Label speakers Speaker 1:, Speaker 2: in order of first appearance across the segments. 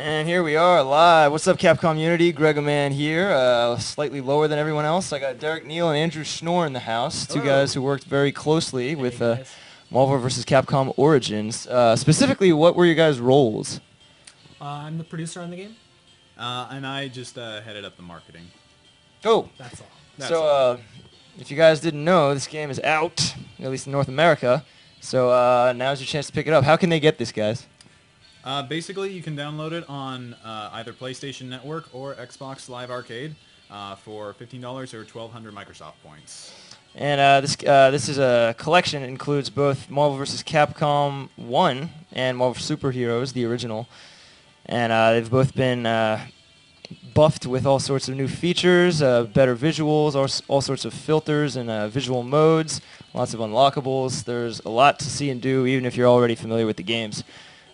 Speaker 1: And here we are live. What's up, Capcom Unity? Gregoman here, uh, slightly lower than everyone else. I got Derek Neal and Andrew Schnorr in the house, two
Speaker 2: Hello.
Speaker 1: guys who worked very closely with uh. Marvel vs. Capcom Origins. Uh, specifically, what were your guys' roles?
Speaker 2: Uh, I'm the producer on the game.
Speaker 3: Uh, and I just uh, headed up the marketing.
Speaker 1: Oh,
Speaker 2: That's all.
Speaker 3: That's
Speaker 1: so
Speaker 3: all.
Speaker 1: uh, if you guys didn't know, this game is out, at least in North America. So uh, now's your chance to pick it up. How can they get this, guys?
Speaker 3: Uh, basically, you can download it on uh, either PlayStation Network or Xbox Live Arcade uh, for $15 or 1,200 Microsoft points.
Speaker 1: And uh, this uh, this is a collection. It includes both Marvel vs. Capcom 1 and Marvel Superheroes, the original. And uh, they've both been buffed with all sorts of new features, uh, better visuals, all, all sorts of filters and uh, visual modes, lots of unlockables. There's a lot to see and do, even if you're already familiar with the games.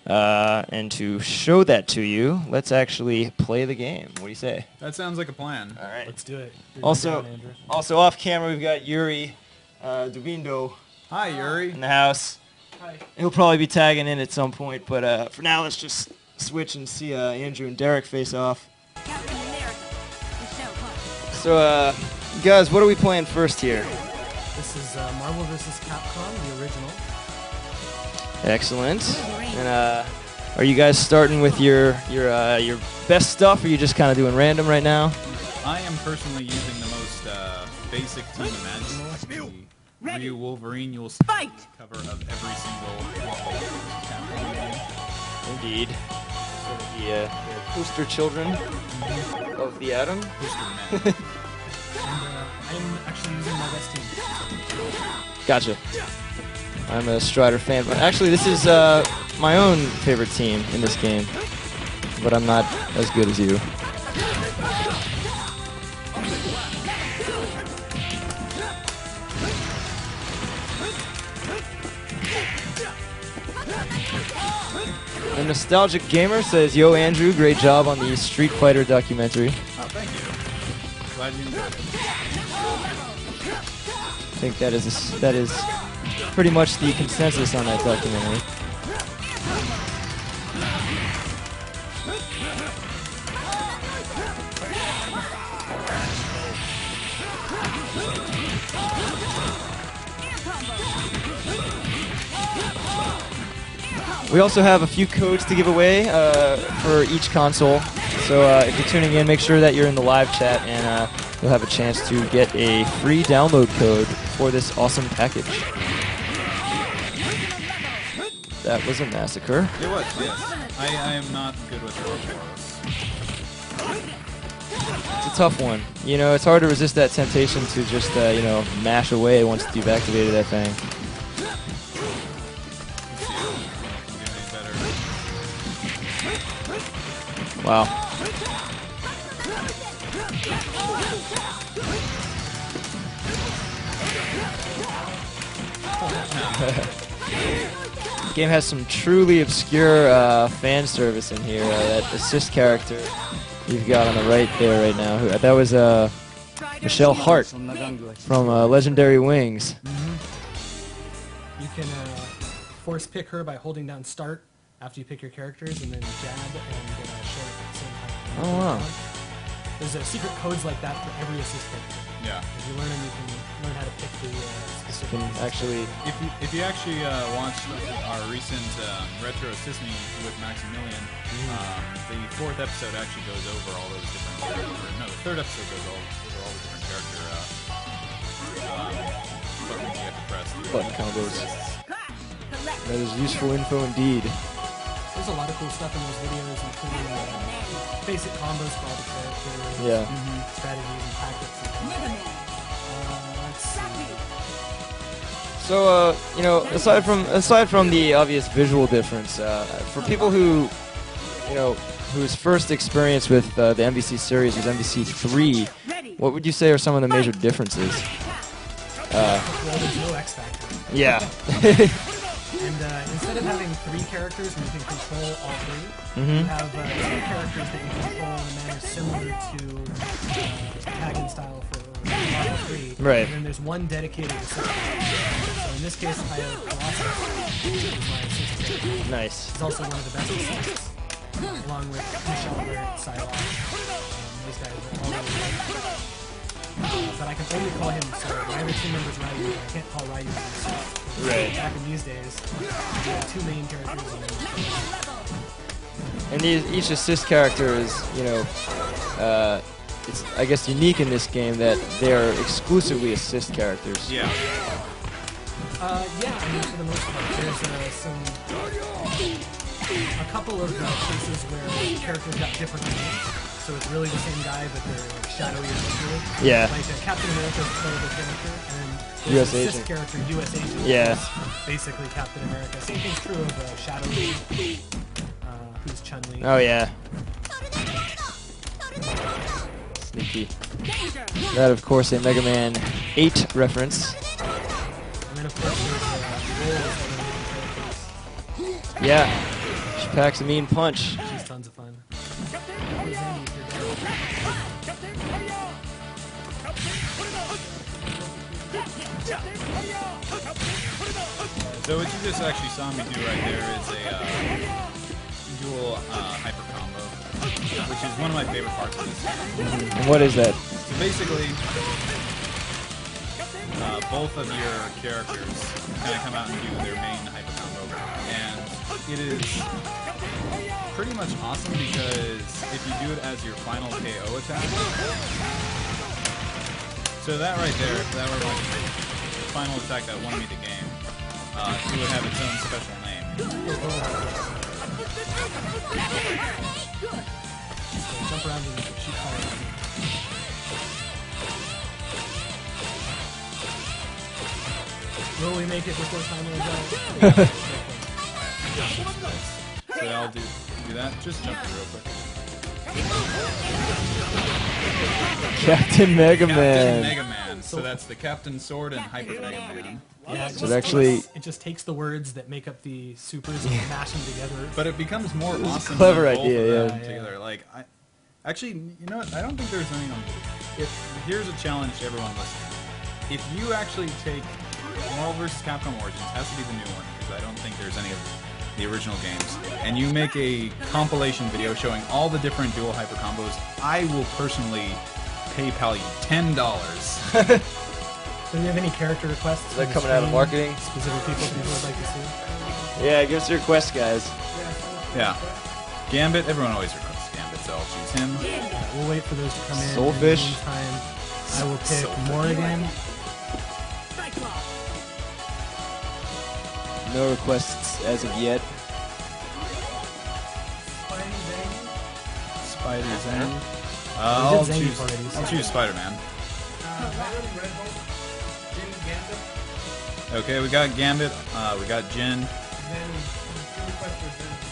Speaker 1: Uh, and to show that to you, let's actually play the game. What do you say?
Speaker 3: That sounds like a plan.
Speaker 1: All right.
Speaker 2: Let's do it. You're
Speaker 1: Also,
Speaker 2: down,
Speaker 1: also off camera, we've got Yuri uh, Dubindo
Speaker 3: Hi, Yuri.
Speaker 1: in the house.
Speaker 2: Hi.
Speaker 1: He'll probably be tagging in at some point, but uh, for now, let's just switch and see uh, Andrew and Derek face off.
Speaker 4: Captain America, Michelle Heart.
Speaker 1: So, uh, guys, what are we playing first here?
Speaker 2: This is uh, Marvel vs. Capcom, the original.
Speaker 1: Excellent. And uh, are you guys starting with your your uh, your best stuff, or are you just kind of doing random right now?
Speaker 3: I am personally using the most uh, basic team imaginable. The Ryu Wolverine, you'll see
Speaker 4: Fight!
Speaker 3: cover of every single Marvel Capcom game.
Speaker 1: Indeed. Sort of the, uh, the poster children of the Atom.
Speaker 3: History
Speaker 2: And uh, I'm actually using my best team.
Speaker 1: Gotcha. I'm a Strider fan, but actually, this is uh, my own favorite team in this game. But I'm not as good as you. The Nostalgic Gamer says, Yo, Andrew, great job on the Street Fighter documentary.
Speaker 3: Oh, thank you. Glad you enjoyed it.
Speaker 1: I think that is that is pretty much the consensus on that documentary. We also have a few codes to give away uh, for each console. So uh, if you're tuning in, make sure that you're in the live chat and uh, you'll have a chance to get a free download code for this awesome package. That was a massacre.
Speaker 3: It was, yes. I, I am not good with Ouroboros.
Speaker 1: It's a tough one. You know, it's hard to resist that temptation to just, uh, you know, mash away once you've activated that thing.
Speaker 3: Do any better.
Speaker 1: Wow. Game has some truly obscure uh, fan service in here. Uh, that assist character you've got on the right there right now. Who, that was uh, Michelle Heart from uh, Legendary Wings.
Speaker 2: You can uh, force pick her by holding down start after you pick your characters and then jab and uh, short at the same time.
Speaker 1: Oh, wow.
Speaker 2: There's uh, secret codes like that for every assist character.
Speaker 3: Yeah.
Speaker 2: If you learn them, you can learn how to pick the uh, specific
Speaker 1: can actually
Speaker 3: If you, if you actually uh, watched our recent uh, retro assist with Maximilian, um, the fourth episode actually goes over all those different character. No, the third episode goes all, over all the different character uh, um, buttons you have to press. to
Speaker 1: Button combos. That is useful info indeed.
Speaker 2: There's a lot of cool stuff in those videos, including uh, basic combos for all the characters,
Speaker 1: Yeah.
Speaker 2: strategies and tactics. And,
Speaker 4: Mega Man.
Speaker 2: uh.
Speaker 1: So, uh, you know, aside from aside from the obvious visual difference, uh, for people who, you know, whose first experience with uh, the MVC series was MVC three, what would you say are some of the major differences? Uh,
Speaker 2: Well, no X Factor.
Speaker 1: yeah.
Speaker 2: And uh, instead of having three characters and you can control all 3
Speaker 1: Mhm.
Speaker 2: you have uh, two characters that you control in a manner similar to uh, Pagan style for Marvel 3.
Speaker 1: Right.
Speaker 2: And then there's one dedicated assist character. So in this case, I have Colossus, which is my assist
Speaker 1: nice.
Speaker 2: He's also one of the best assists. along with Michelle Psylocke. Um, those guys are all good. But I can only call him, so my other team member's Ryu. I can't call Ryu assist.
Speaker 1: Right.
Speaker 2: Back in these days, you had two main characters and
Speaker 1: And these, each assist character is, you know, uh, it's I guess unique in this game that they're exclusively assist characters.
Speaker 3: Yeah.
Speaker 2: Uh, yeah, I mean, for the most part, there's uh, some a couple of uh, cases where characters got different names, so it's really the same guy, but they're like shadowy or secret.
Speaker 1: Yeah.
Speaker 2: Like uh, Captain America is a playable character, and there's
Speaker 1: US agent.
Speaker 2: character, U.S. Agent.
Speaker 1: Yeah.
Speaker 2: Basically, Captain America. Same thing's true of uh, Shadowy, uh, who's Chun Li.
Speaker 1: Oh yeah. Sneaky. That of course a Mega Man 8 reference.
Speaker 2: And then of course there's uh, Roll, is of the main.
Speaker 1: Yeah. She packs a mean punch.
Speaker 2: She's
Speaker 3: So what you just actually saw me do right there is a uh, dual uh, hyper combo, which is one of my favorite parts of this. game.
Speaker 1: What is that?
Speaker 3: So basically, uh, both of your characters kind of come out and do their main hyper combo, and it is pretty much awesome because if you do it as your final KO attack, so that right there, that were my final attack that won me the game, uh, it would have its own special name.
Speaker 2: So jump around and shoot fire. Will we make it before time runs out?
Speaker 3: So I'll do do that. Just jump through real quick.
Speaker 1: Captain Mega
Speaker 3: Captain
Speaker 1: Man.
Speaker 3: Mega Man. So that's the Captain Sword and Hyper Mega Man.
Speaker 2: Yeah, it just
Speaker 1: it actually-
Speaker 2: takes, it just takes the words that make up the supers and mash them together.
Speaker 3: But it becomes more awesome.
Speaker 1: clever
Speaker 3: than both
Speaker 1: idea,
Speaker 3: of them
Speaker 1: yeah.
Speaker 3: Together, like I, actually, you know what? I don't think there's any. On if here's a challenge to everyone listening, if you actually take Marvel vs. Capcom Origins, has to be the new one because I don't think there's any of the original games, and you make a compilation video showing all the different dual hyper combos, I will personally PayPal you ten dollars.
Speaker 2: So do you have any character requests?
Speaker 1: Is that
Speaker 2: from
Speaker 1: coming out of marketing?
Speaker 2: Specific people people would like to see?
Speaker 1: Yeah, give us your request, guys.
Speaker 3: yeah, Gambit. Everyone always requests Gambit, so I'll choose him.
Speaker 2: Yeah, we'll wait for those to come in.
Speaker 1: Soulfish.
Speaker 2: In the I will pick
Speaker 3: Soulfish.
Speaker 2: Morrigan.
Speaker 1: No requests as of yet.
Speaker 3: Spider Zen.
Speaker 2: We
Speaker 3: Uh, I'll choose.
Speaker 2: already,
Speaker 3: I'll
Speaker 2: so-
Speaker 3: choose Spider Man. Okay, we got Gambit. Uh, we got Jin.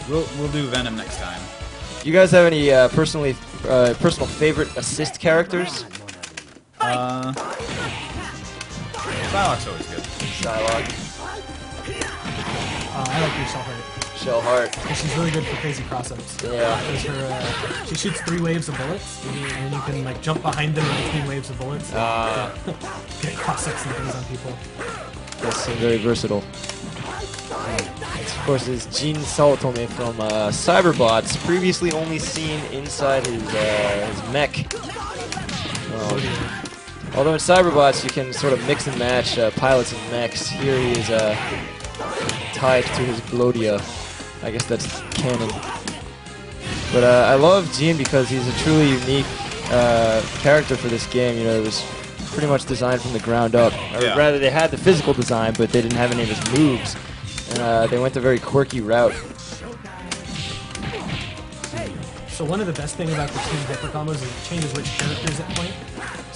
Speaker 3: We'll we'll do Venom next time.
Speaker 1: You guys have any uh, personally uh, personal favorite assist characters?
Speaker 3: Uh, Psylocke's always good.
Speaker 1: Psylocke,
Speaker 2: Uh, I like Michelle Heart.
Speaker 1: Shell Heart.
Speaker 2: She's really good for crazy cross-ups.
Speaker 1: Yeah.
Speaker 2: Her, uh, she shoots three waves of bullets, and you can like jump behind them in between waves of bullets. and
Speaker 1: Ah.
Speaker 2: get cross-ups and things on people.
Speaker 1: Seem very versatile. Of course, is Jin Saotome from uh, Cyberbots, previously only seen inside his, uh, his mech. Um, although in Cyberbots you can sort of mix and match uh, pilots and mechs, here he is uh, tied to his Blodia. I guess that's canon. But uh, I love Jin because he's a truly unique uh, character for this game. You know, it was pretty much designed from the ground up. Or
Speaker 3: Yeah.
Speaker 1: rather, they had the physical design, but they didn't have any of his moves. And uh, they went the very quirky route.
Speaker 2: So one of the best thing about the team hyper combos is it changes which characters it point.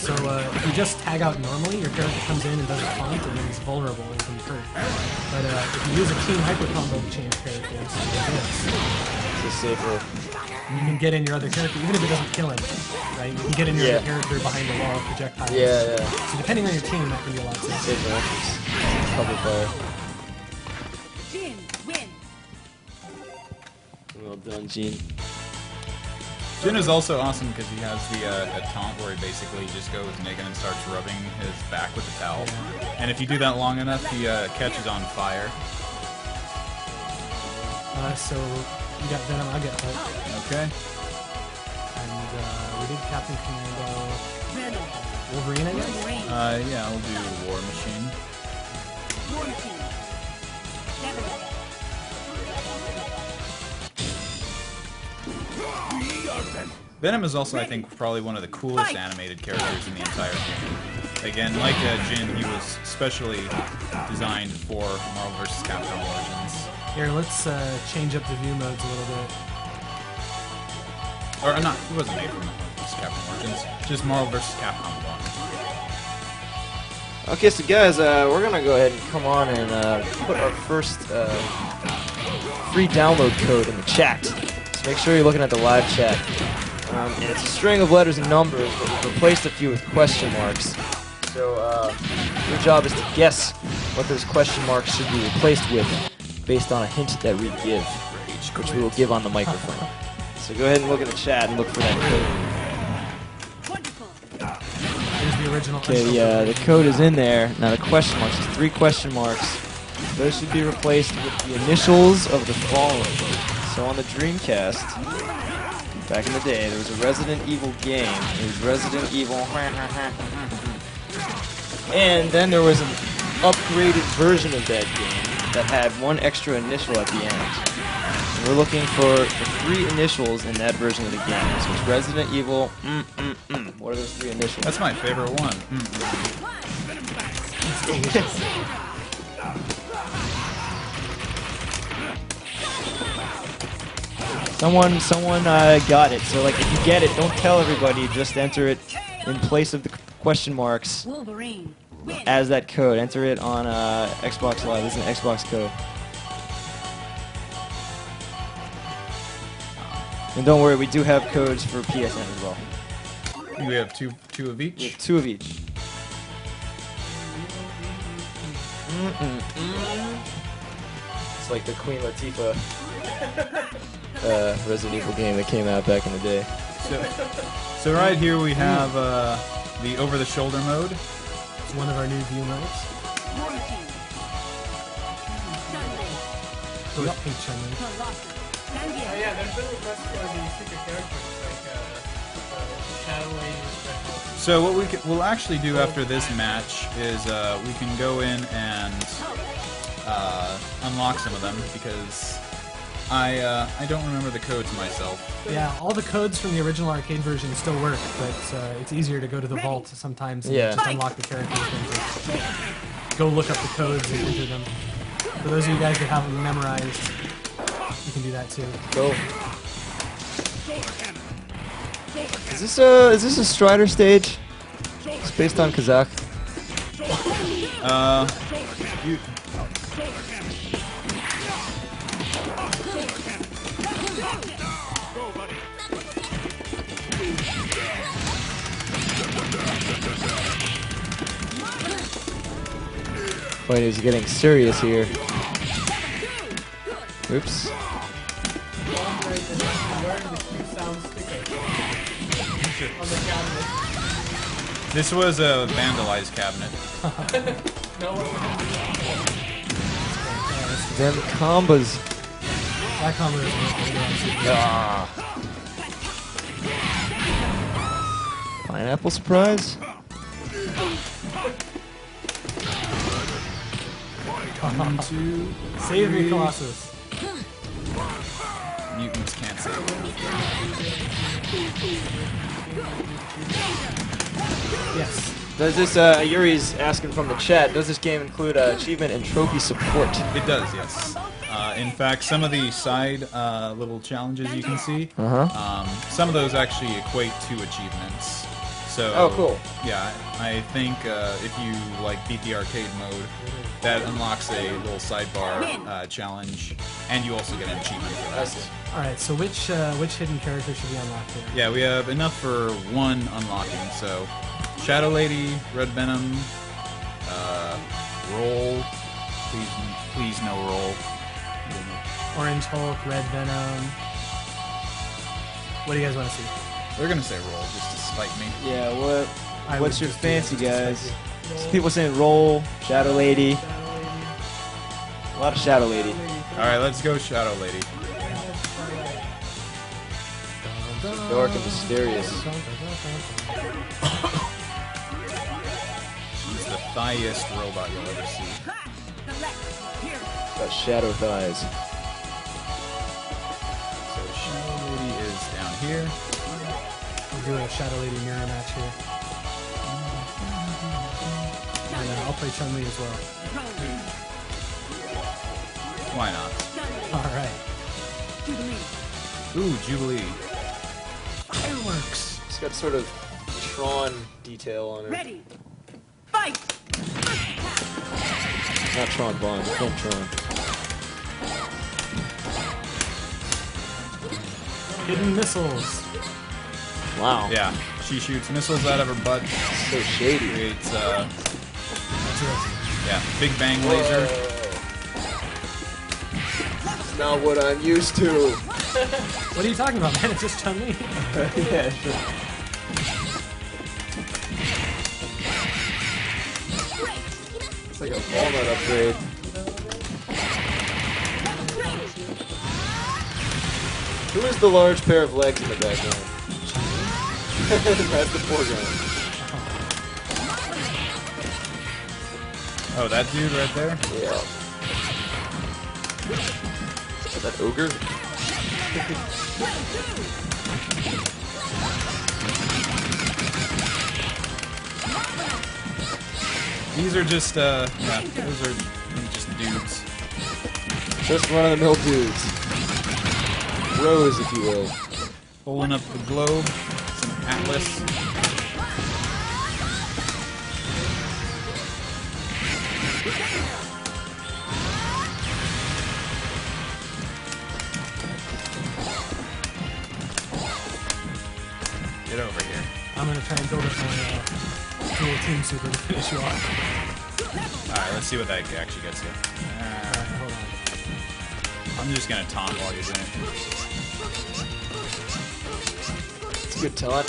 Speaker 2: So uh, if you just tag out normally, your character comes in and does a taunt and then he's vulnerable and can hurt. But uh, if you use a team hyper combo to change characters, like
Speaker 1: It's a safer.
Speaker 2: you can get in your other character, even if it doesn't kill him, right? You can get in your other character behind the wall of projectiles.
Speaker 1: Yeah, yeah.
Speaker 2: So depending on your team, that can be a lot safer.
Speaker 1: Safer entrance. Cover fire.
Speaker 4: Jin, win.
Speaker 1: Well done, Jin.
Speaker 3: Jin is also awesome because he has the uh, a taunt where he basically just goes naked and starts rubbing his back with a towel. And if you do that long enough, he uh, catches on fire.
Speaker 2: Uh, so You got Venom, I get Hulk.
Speaker 3: Okay.
Speaker 2: And uh, we did Captain Commando.
Speaker 4: Venom.
Speaker 2: Wolverine, I guess?
Speaker 4: Wolverine.
Speaker 3: Uh, yeah, I'll do War Machine.
Speaker 4: War Machine. Venom.
Speaker 3: Venom is also, I think, probably one of the coolest animated characters in the entire game. Again, like uh, Jin, he was specially designed for Marvel vs. Capcom Origins.
Speaker 2: Here, let's uh, change up the view modes a little bit.
Speaker 3: Or uh, not, he wasn't made for Marvel vs. Capcom Origins, just Marvel vs. Capcom 1.
Speaker 1: Okay, so guys, uh, we're gonna go ahead and come on and uh, put our first uh, free download code in the chat. So make sure you're looking at the live chat. Um, and it's a string of letters and numbers, but we've replaced a few with question marks. So uh, your job is to guess what those question marks should be replaced with, based on a hint that we give, which we will give on the microphone. So go ahead and look at the chat and look for that code.
Speaker 4: Wonderful.
Speaker 2: Here's the original.
Speaker 1: Okay, the, uh, the code is in there. Now the question marks, there's three question marks. Those should be replaced with the initials of the following. So on the Dreamcast, back in the day, there was a Resident Evil game. It was Resident Evil. And then there was an upgraded version of that game that had one extra initial at the end. And we're looking for the three initials in that version of the game. So it's Resident Evil. Mm, mm, mm. What are those three initials?
Speaker 3: That's my favorite one.
Speaker 1: Someone, someone uh, got it. So, like, if you get it, don't tell everybody. Just enter it in place of the question marks as that code. Enter it on uh, Xbox Live. This is an Xbox code. And don't worry, we do have codes for PSN as well.
Speaker 3: We have two two of
Speaker 1: We have
Speaker 3: each.
Speaker 1: two of each. Mm-mm-mm. It's like the Queen Latifah uh, Resident Evil game that came out back in the day.
Speaker 3: So, so right here we have uh, the over-the-shoulder mode.
Speaker 2: It's one of our new view modes.
Speaker 4: War Machine. Sunlight.
Speaker 2: So it's Pink Chun-Li.
Speaker 4: Colossus.
Speaker 5: Yeah, there's been requests for the secret characters, like uh, uh, Shadow
Speaker 3: So what we can, we'll actually do after this match is uh, we can go in and uh, unlock some of them because I uh, I don't remember the codes myself.
Speaker 2: Yeah, all the codes from the original arcade version still work, but uh, it's easier to go to the vault sometimes and
Speaker 1: Yeah.
Speaker 2: just unlock the characters than to go look up the codes and enter them. For those of you guys that have them memorized, you can do that too.
Speaker 1: Go. Is this a is this a Strider stage? It's based on Kazakh.
Speaker 3: Uh,
Speaker 1: Wait, he's getting serious here. Oops.
Speaker 5: Learn the cue sound sticker on the cabinet.
Speaker 3: this was a vandalized cabinet.
Speaker 1: Them combos.
Speaker 2: That combo is later on Super
Speaker 1: Ah. Pineapple surprise?
Speaker 3: One, two,
Speaker 2: Save me, Colossus.
Speaker 3: mutants can't save.
Speaker 2: Yes.
Speaker 1: Does this, uh, Yuri's asking from the chat, does this game include uh, achievement and trophy support?
Speaker 3: It does, yes. Uh, in fact, some of the side uh, little challenges you can see,
Speaker 1: Uh-huh.
Speaker 3: um, some of those actually equate to achievements. So,
Speaker 1: Oh, cool.
Speaker 3: Yeah, I think uh, if you like beat the arcade mode, that unlocks a little sidebar uh, challenge, and you also get an achievement for that.
Speaker 2: All right. So which uh, which hidden character should we unlock here?
Speaker 3: Yeah, we have enough for one unlocking. So, Shadow Lady, Red Venom, uh, Roll. Please, please no Roll.
Speaker 2: Orange Hulk, Red Venom. What do you guys want to see?
Speaker 3: They're gonna say Roll just to me.
Speaker 1: Yeah, what?
Speaker 2: I
Speaker 1: What's your fancy,
Speaker 2: it just to
Speaker 1: guys?
Speaker 2: spite
Speaker 1: people saying roll, Shadow Lady. A lot of Shadow Lady.
Speaker 3: All right, let's go Shadow Lady.
Speaker 1: Dark and mysterious.
Speaker 3: She's the thighest robot you'll ever see.
Speaker 4: Select.
Speaker 1: Got shadow thighs.
Speaker 3: So Shadow Lady is down here.
Speaker 2: We'll do a Shadow Lady mirror match here. And uh, I'll play Chun Li as well.
Speaker 3: Why not?
Speaker 2: All right.
Speaker 3: Ooh, Jubilee.
Speaker 2: Fireworks.
Speaker 1: It's got sort of Tron detail on it.
Speaker 4: Ready. Fight.
Speaker 1: Not Tron Bond, the film Tron.
Speaker 2: Hidden missiles.
Speaker 1: Wow.
Speaker 3: Yeah, she shoots missiles out of her butt.
Speaker 1: So shady.
Speaker 3: Creates, uh, yeah, Big Bang laser.
Speaker 1: It's not what I'm used to.
Speaker 2: What are you talking about, man? It's just Chun Li.
Speaker 1: yeah, sure. It's like a walnut upgrade. Who is the large pair of legs in the background? That's the foreground.
Speaker 3: Oh, that dude right there?
Speaker 1: Yeah. Is that ogre?
Speaker 3: These are just, uh, yeah, those are just dudes.
Speaker 1: Just run of the mill dudes. Bros, if you will.
Speaker 3: Holding up the globe, Get over here.
Speaker 2: I'm gonna try and build up my uh, dual team super to finish you off.
Speaker 3: Alright, let's see what that actually gets you. Uh,
Speaker 2: right, hold on.
Speaker 3: I'm just gonna taunt while you're doing it.
Speaker 1: It's a good taunt.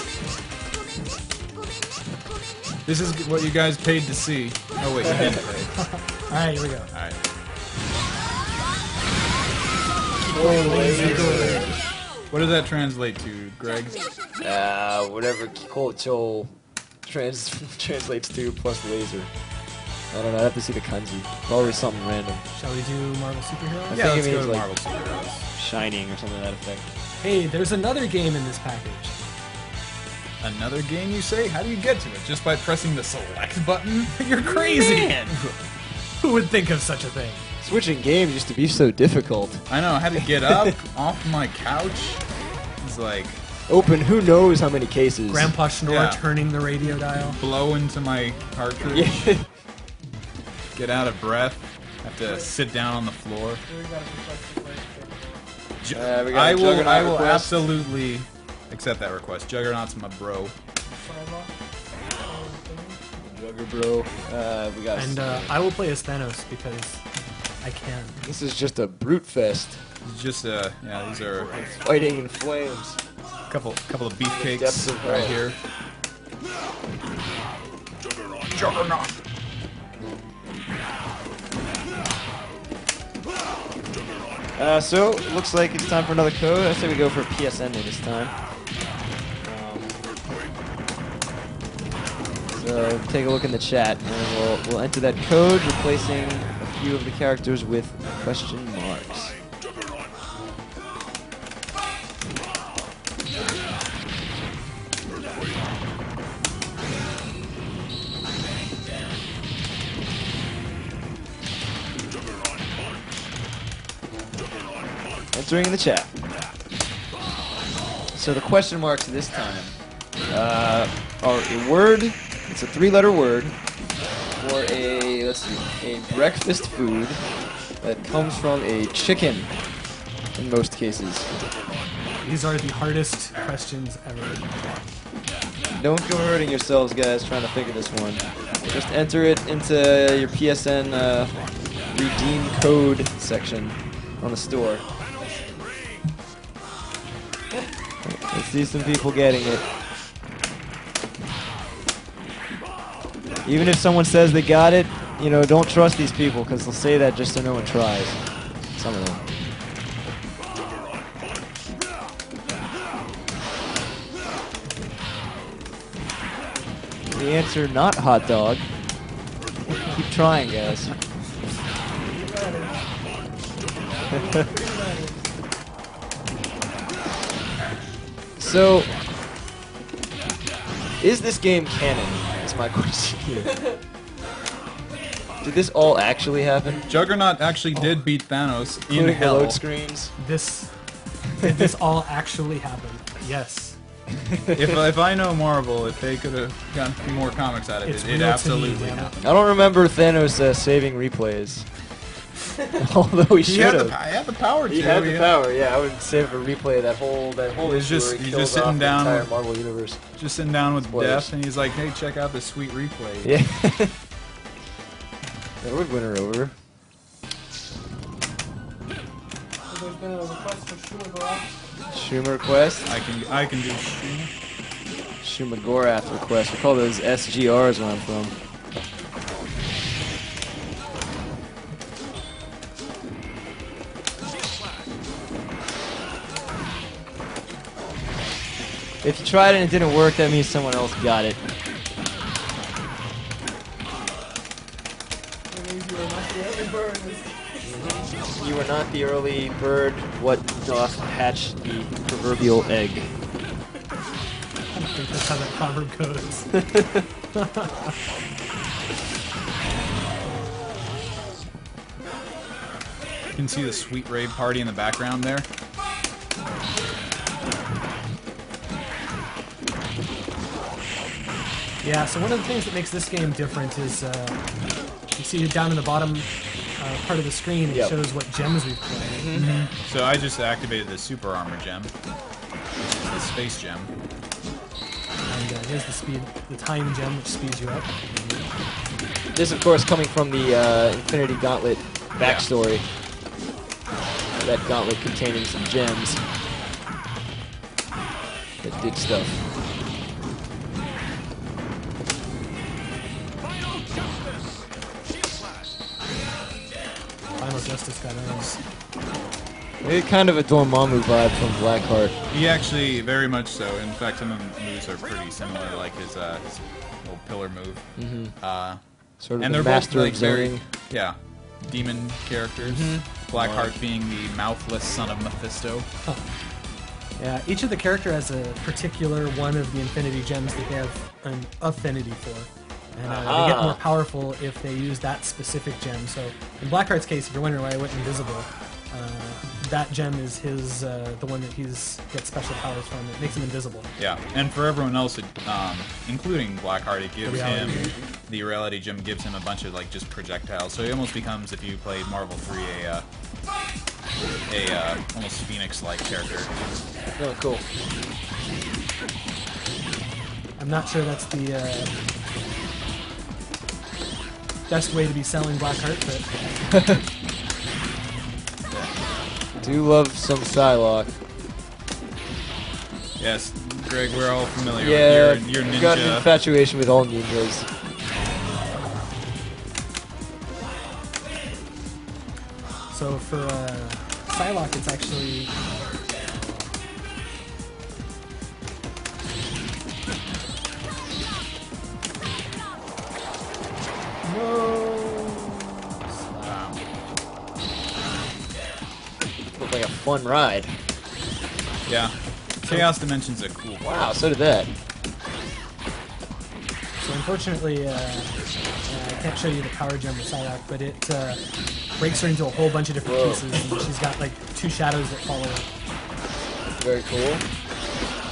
Speaker 3: This is what you guys paid to see. Oh wait, you didn't pay.
Speaker 2: All right, here we go.
Speaker 3: Alright. What does that translate to, Greg?
Speaker 1: Uh, whatever Kocho trans translates to plus laser. I don't know. I have to see the kanji. Probably something random.
Speaker 2: Shall we do Marvel Superheroes?
Speaker 1: I
Speaker 3: Yeah,
Speaker 1: think
Speaker 3: let's
Speaker 1: it
Speaker 3: go
Speaker 1: means
Speaker 3: to
Speaker 1: like
Speaker 3: Marvel Superheroes.
Speaker 1: shining or something to that effect.
Speaker 2: Hey, there's another game in this package.
Speaker 3: Another game, you say? How do you get to it? Just by pressing the select button?
Speaker 2: You're crazy. Man. Who would think of such a thing?
Speaker 1: Switching games used to be so difficult.
Speaker 3: I know, I had to get up off my couch. It's like
Speaker 1: Open who knows how many cases.
Speaker 2: Grandpa Schnorr
Speaker 3: Yeah.
Speaker 2: turning the radio dial.
Speaker 3: blow into my cartridge,
Speaker 1: Yeah.
Speaker 3: get out of breath, have to sit down on the floor.
Speaker 5: We got a request to play.
Speaker 3: Ju-
Speaker 1: Uh, we got a
Speaker 3: I will, I will
Speaker 1: request.
Speaker 3: absolutely accept that request. Juggernaut's my bro.
Speaker 5: Sarma.
Speaker 1: Jugger bro. Uh, we got.
Speaker 2: And uh, I will play as Thanos because I can.
Speaker 1: this is just a brute fest.
Speaker 3: It's just uh, yeah, these are
Speaker 1: Fighting in flames.
Speaker 3: a couple, couple of beefcakes
Speaker 1: of
Speaker 3: right here. Juggernaut. Juggernaut.
Speaker 1: Uh, so looks like it's time for another code. I say we go for PSN this time. So take a look in the chat, and we'll we'll enter that code, replacing a few of the characters with question marks. Entering in the chat. So the question marks this time uh, are a word. It's a three-letter word for a let's see, a breakfast food that comes from a chicken. In most cases,
Speaker 2: These are the hardest questions ever.
Speaker 1: don't go hurting yourselves, guys, trying to figure this one. Just enter it into your PSN uh, redeem code section on the store. I see some people getting it. Even if someone says they got it, you know, don't trust these people because they'll say that just so no one tries. Some of them. The answer, not hot dog. Keep trying, guys. so, is this game canon? Is my question here. Did this all actually happen?
Speaker 3: Juggernaut actually did beat Thanos in
Speaker 1: Including the
Speaker 3: hell.
Speaker 1: load screens?
Speaker 2: This did this all actually happen? Yes.
Speaker 3: if, if I know Marvel, if they could have gotten more comics out of
Speaker 2: It's
Speaker 3: it, it
Speaker 2: to me,
Speaker 3: absolutely
Speaker 2: damn
Speaker 3: happened.
Speaker 1: I don't remember Thanos uh, saving replays. Although he
Speaker 3: He
Speaker 1: should have.
Speaker 3: he had the power
Speaker 1: He
Speaker 3: to.
Speaker 1: had the
Speaker 3: yeah.
Speaker 1: power, yeah. I would save a replay of that whole that whole
Speaker 3: He's just- he's just sitting down
Speaker 1: the entire
Speaker 3: with-
Speaker 1: Marvel universe.
Speaker 3: Just sitting down with
Speaker 1: Spoilers.
Speaker 3: Death, and he's like, "Hey, check out this sweet replay."
Speaker 1: Yeah. that would win her over.
Speaker 5: There's been a request for.
Speaker 1: Schumer quest,
Speaker 3: I can I can do. Shuma.
Speaker 1: Shumagorath request. We call those SGRs where I'm from. If you tried it and it didn't work, that means someone else got it.
Speaker 5: You are not the early bird. in this-
Speaker 1: You were not the early bird. What doth hatch the proverbial egg?
Speaker 2: I think that's how that proverb goes.
Speaker 3: You can see the sweet rave party in the background there.
Speaker 2: Yeah, so one of the things that makes this game different is uh, you see down in the bottom uh, part of the screen, it
Speaker 1: Yep.
Speaker 2: shows what gems we've played.
Speaker 3: So I just activated the super armor gem, the space gem.
Speaker 2: And uh, here's the speed, the time gem, which speeds you up.
Speaker 1: This, of course, coming from the uh, Infinity Gauntlet backstory. That gauntlet containing some gems that did stuff.
Speaker 2: Final Justice got ours.
Speaker 1: Maybe kind of a Dormammu vibe from Blackheart.
Speaker 3: He actually very much so. In fact, some of the moves are pretty similar, like his uh, his little pillar move.
Speaker 1: Mm-hmm.
Speaker 3: Uh,
Speaker 1: Sort of
Speaker 3: and
Speaker 1: the
Speaker 3: they're
Speaker 1: master
Speaker 3: both like
Speaker 1: of
Speaker 3: very, yeah, demon characters. Blackheart being the mouthless son of Mephisto.
Speaker 2: Yeah, each of the character has a particular one of the Infinity Gems that they have an affinity for. And uh, they get more powerful if they use that specific gem. So in Blackheart's case, if you're wondering why I went invisible, uh, that gem is his, uh, the one that he's gets special powers from. It makes him invisible.
Speaker 3: Yeah, and for everyone else, it, um, including Blackheart, it gives
Speaker 2: reality
Speaker 3: him the reality gem gives him a bunch of like just projectiles. So he almost becomes, if you played Marvel 3, a uh, a uh, almost Phoenix-like character.
Speaker 1: Oh, cool.
Speaker 2: I'm not sure that's the uh, best way to be selling Blackheart, but
Speaker 1: Do love some Psylocke.
Speaker 3: Yes, Greg, we're all familiar
Speaker 1: Yeah,
Speaker 3: with your, your
Speaker 1: I've got an infatuation with all ninjas.
Speaker 2: so for uh, Psylocke, it's actually
Speaker 1: Looked like a fun ride.
Speaker 3: Yeah, Chaos Dimension's a cool.
Speaker 1: Wow, so did that.
Speaker 2: So unfortunately, uh, uh, I can't show you the power gem of Psylocke, but it uh, breaks her into a whole bunch of different
Speaker 1: Whoa.
Speaker 2: pieces, and she's got like two shadows that follow her.
Speaker 1: Very cool.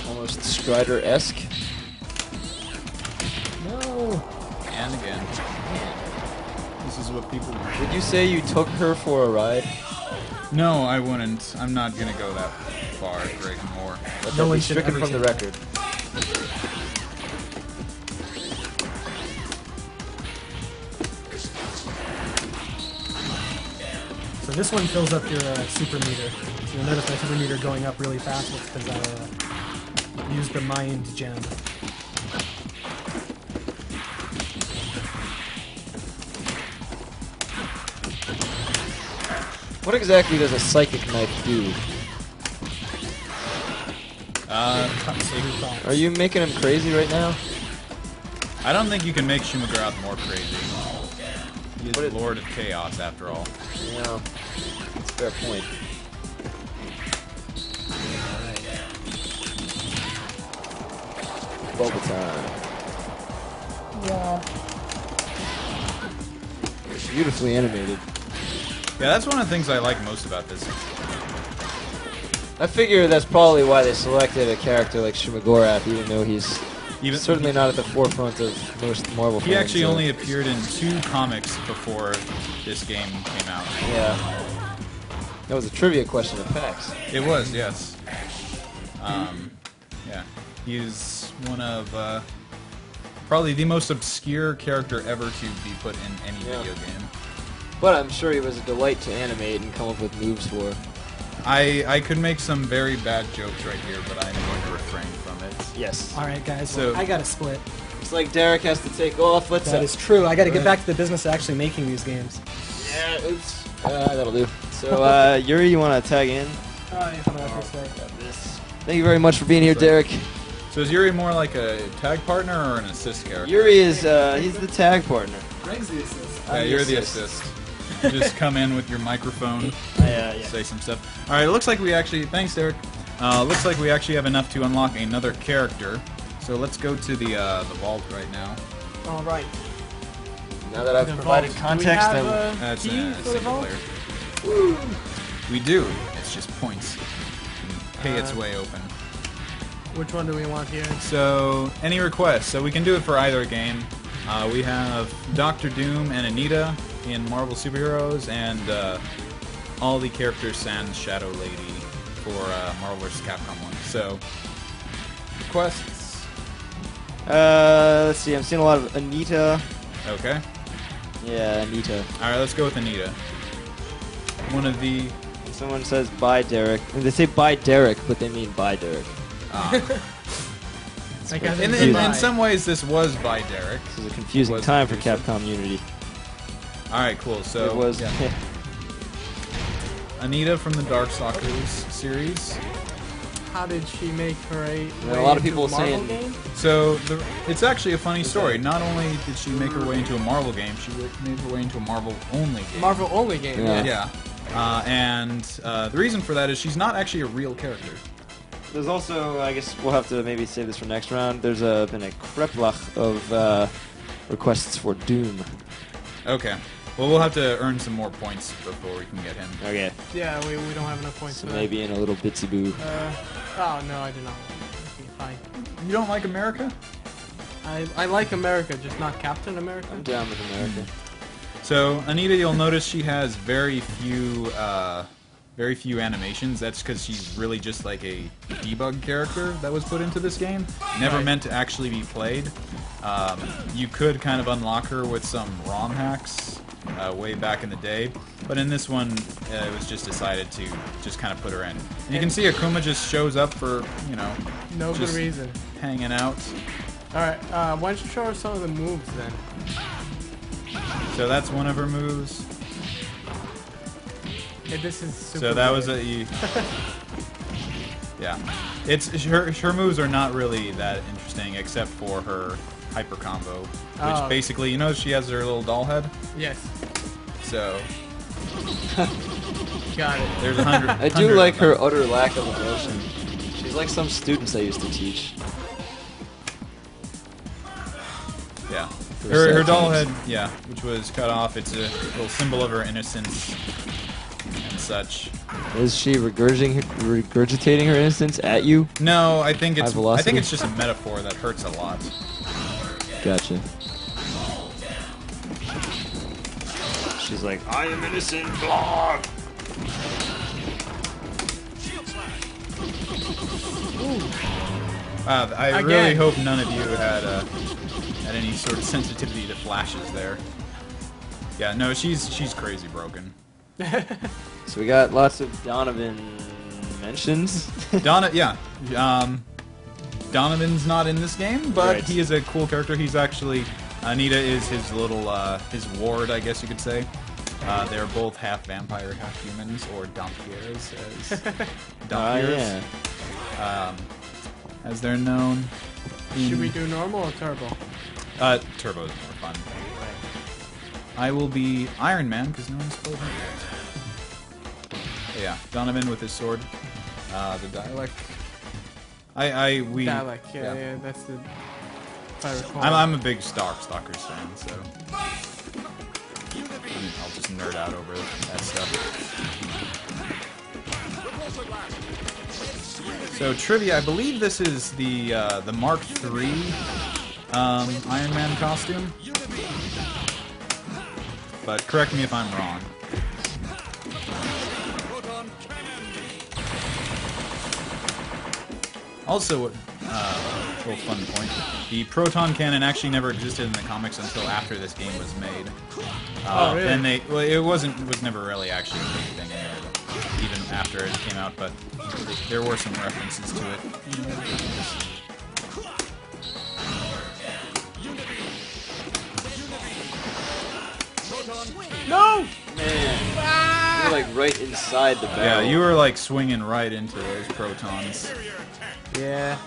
Speaker 1: Almost Strider-esque.
Speaker 3: And again, this is what people want.
Speaker 1: Would you say you took her for a ride?
Speaker 3: No, I wouldn't. I'm not gonna go that far, Greg Moore.
Speaker 1: Let
Speaker 2: No
Speaker 1: that
Speaker 2: one should
Speaker 1: stricken
Speaker 2: ever
Speaker 1: from the record.
Speaker 2: so this one fills up your uh, super meter. So you'll notice my super meter going up really fast. It's because I uh, used the mind gem.
Speaker 1: What exactly does a psychic knife do?
Speaker 3: Uh,
Speaker 2: Cuts through thoughts.
Speaker 1: Are you making him crazy right now?
Speaker 3: I don't think you can make Shumagorath more crazy. He is
Speaker 1: it-
Speaker 3: Lord of Chaos, after all.
Speaker 1: Yeah, that's a fair point. Bubble time. Yeah. Beautifully animated.
Speaker 3: Yeah, that's one of the things I like most about this.
Speaker 1: I figure that's probably why they selected a character like Shumagorath, even though he's
Speaker 3: Even
Speaker 1: certainly not at the forefront of most Marvel
Speaker 3: He actually
Speaker 1: so-
Speaker 3: only appeared in two comics before this game came out.
Speaker 1: Yeah. That was a trivia question of PAX.
Speaker 3: It was, yes. Um, yeah, he's one of uh, probably the most obscure character ever to be put in any
Speaker 1: Yeah.
Speaker 3: video game.
Speaker 1: But I'm sure he was a delight to animate and come up with moves for.
Speaker 3: I I could make some very bad jokes right here, but I'm going to refrain from it.
Speaker 1: Yes.
Speaker 2: All right, guys.
Speaker 3: So-
Speaker 2: I got to split.
Speaker 1: It's like Derek has to take off. Let's.
Speaker 2: That
Speaker 1: uh,
Speaker 2: true. I got to get back to the business of actually making these games.
Speaker 1: Yeah, oops. Uh, that'll do. So, uh, Yuri, you want to tag in?
Speaker 2: Oh, you know what to say.
Speaker 1: This. Thank you very much for being here, Derek.
Speaker 3: So is Yuri more like a tag partner or an assist character?
Speaker 1: Yuri is, uh, he's the tag partner.
Speaker 2: Greg's the assist.
Speaker 3: yeah,
Speaker 1: I'm
Speaker 3: you're the
Speaker 1: assist.
Speaker 3: assist. Just come in with your microphone,
Speaker 1: yeah, yeah.
Speaker 3: say some stuff. All right, it looks like we actually. Thanks, Derek. Uh, looks like we actually have enough to unlock another character. So let's go to the uh, the vault right now.
Speaker 2: All right.
Speaker 1: Now that I've
Speaker 2: The
Speaker 1: provided
Speaker 2: vault.
Speaker 1: context,
Speaker 2: Do we have,
Speaker 1: I'm-
Speaker 2: uh,
Speaker 3: That's
Speaker 2: key
Speaker 3: uh,
Speaker 2: for the
Speaker 3: single
Speaker 2: vault?
Speaker 3: player. We do. It's just points. Pay its
Speaker 5: Uh,
Speaker 3: way open.
Speaker 5: Which one do we want here?
Speaker 3: So, any requests? So we can do it for either game. Uh, we have Doctor Doom and Anita in Marvel Superheroes, and uh, all the characters sans Shadow Lady for uh, Marvel vs. Capcom 1. So, requests?
Speaker 1: uh, let's see. I'm seeing a lot of Anita.
Speaker 3: Okay.
Speaker 1: Yeah, Anita.
Speaker 3: All right, let's go with Anita. One of the.
Speaker 1: Someone says bye, Derek. And they say bye, Derek, but they mean bye, Derek.
Speaker 3: Uh,
Speaker 5: Like, as
Speaker 3: in,
Speaker 5: in
Speaker 3: in, some ways, this was by Derek.
Speaker 1: This is a confusing time for. Capcom Unity.
Speaker 3: All right, cool. So
Speaker 1: it was.
Speaker 3: yeah. Anita from the Dark Darkstalkers series.
Speaker 5: How did she make her a, way
Speaker 1: a lot of
Speaker 5: into
Speaker 1: people
Speaker 5: Marvel
Speaker 1: saying-
Speaker 5: game?
Speaker 3: So the, it's actually a funny story. Not only did she make her way into a Marvel game, she made her way into a Marvel only game.
Speaker 5: Marvel only game.
Speaker 1: Yeah.
Speaker 3: Yeah. Uh, and uh, the reason for that is she's not actually a real character.
Speaker 1: There's also, I guess we'll have to maybe save this for next round. There's uh, been a kreplach of uh, requests for Doom.
Speaker 3: Okay. Well, we'll have to earn some more points before we can get him.
Speaker 1: Okay.
Speaker 5: Yeah, we, we don't have enough points
Speaker 1: So
Speaker 5: for
Speaker 1: maybe in a little bitsy boo.
Speaker 5: Uh, oh, no, I do not. Okay, fine.
Speaker 3: You don't like America?
Speaker 5: I, I like America, just not Captain America.
Speaker 1: I'm down with America.
Speaker 3: So Anita, you'll notice she has very few, uh, very few animations. That's because she's really just like a debug character that was put into this game. Never meant to actually be played. Um, you could kind of unlock her with some ROM hacks uh, way back in the day, but in this one, uh, it was just decided to just kind of put her in. And you can see Akuma just shows up for you know
Speaker 5: No good reason.
Speaker 3: hanging out.
Speaker 5: Alright, uh, why don't you show us some of the moves then?
Speaker 3: So that's one of her moves.
Speaker 5: Hey, this is super
Speaker 3: So that was
Speaker 5: weird.
Speaker 3: a. you- yeah, it's her. Her moves are not really that interesting, except for her hyper combo, which
Speaker 5: Oh.
Speaker 3: basically, you know, she has her little doll head.
Speaker 5: Yes,
Speaker 3: So
Speaker 5: got it.
Speaker 3: there's a hundred.
Speaker 1: I do like her
Speaker 3: them.
Speaker 1: utter lack of emotion. She's like some students I used to teach.
Speaker 3: Yeah, her, her doll head. Yeah, which was cut off. It's a little symbol of her innocence and such.
Speaker 1: Is she regurgitating, regurgitating her innocence at you?
Speaker 3: No, I think it's. I think it's just a metaphor that hurts a lot.
Speaker 1: Gotcha. She's like, I am innocent, blah!
Speaker 3: Uh, I
Speaker 5: Again.
Speaker 3: really hope none of you had uh, had any sort of sensitivity to flashes there. Yeah, no, she's she's crazy broken.
Speaker 1: So we got lots of Donovan mentions.
Speaker 3: Donna, yeah, um, Donovan's not in this game, but
Speaker 1: Right.
Speaker 3: he is a cool character. He's actually Anita is his little uh, his ward, I guess you could say. Uh, they're both half vampire, half humans, or Dhampirs as
Speaker 1: Ah,
Speaker 3: Dhampirs,
Speaker 1: yeah.
Speaker 3: um, as they're known.
Speaker 5: Should we do normal or turbo?
Speaker 3: Uh, Turbo is more fun. I will be Iron Man because no one's played him yet. But yeah, Donovan with his sword. Uh, the dialect. I, I, we.
Speaker 5: Dalek, yeah, yeah, that's the. If I recall.
Speaker 3: I'm, I'm a big Darkstalkers fan, so I'll just nerd out over that stuff. So trivia, I believe this is the uh, the Mark III um, Iron Man costume, but correct me if I'm wrong. Also, uh, little fun point: the proton cannon actually never existed in the comics until after this game was made. Uh,
Speaker 5: Oh, really?
Speaker 3: And they, well, it wasn't was never really actually a big thing uh, even after it came out, but there were some references to it.
Speaker 5: no!
Speaker 1: Man, you're like right inside the
Speaker 3: Yeah, you were like swinging right into those protons.
Speaker 5: Yeah.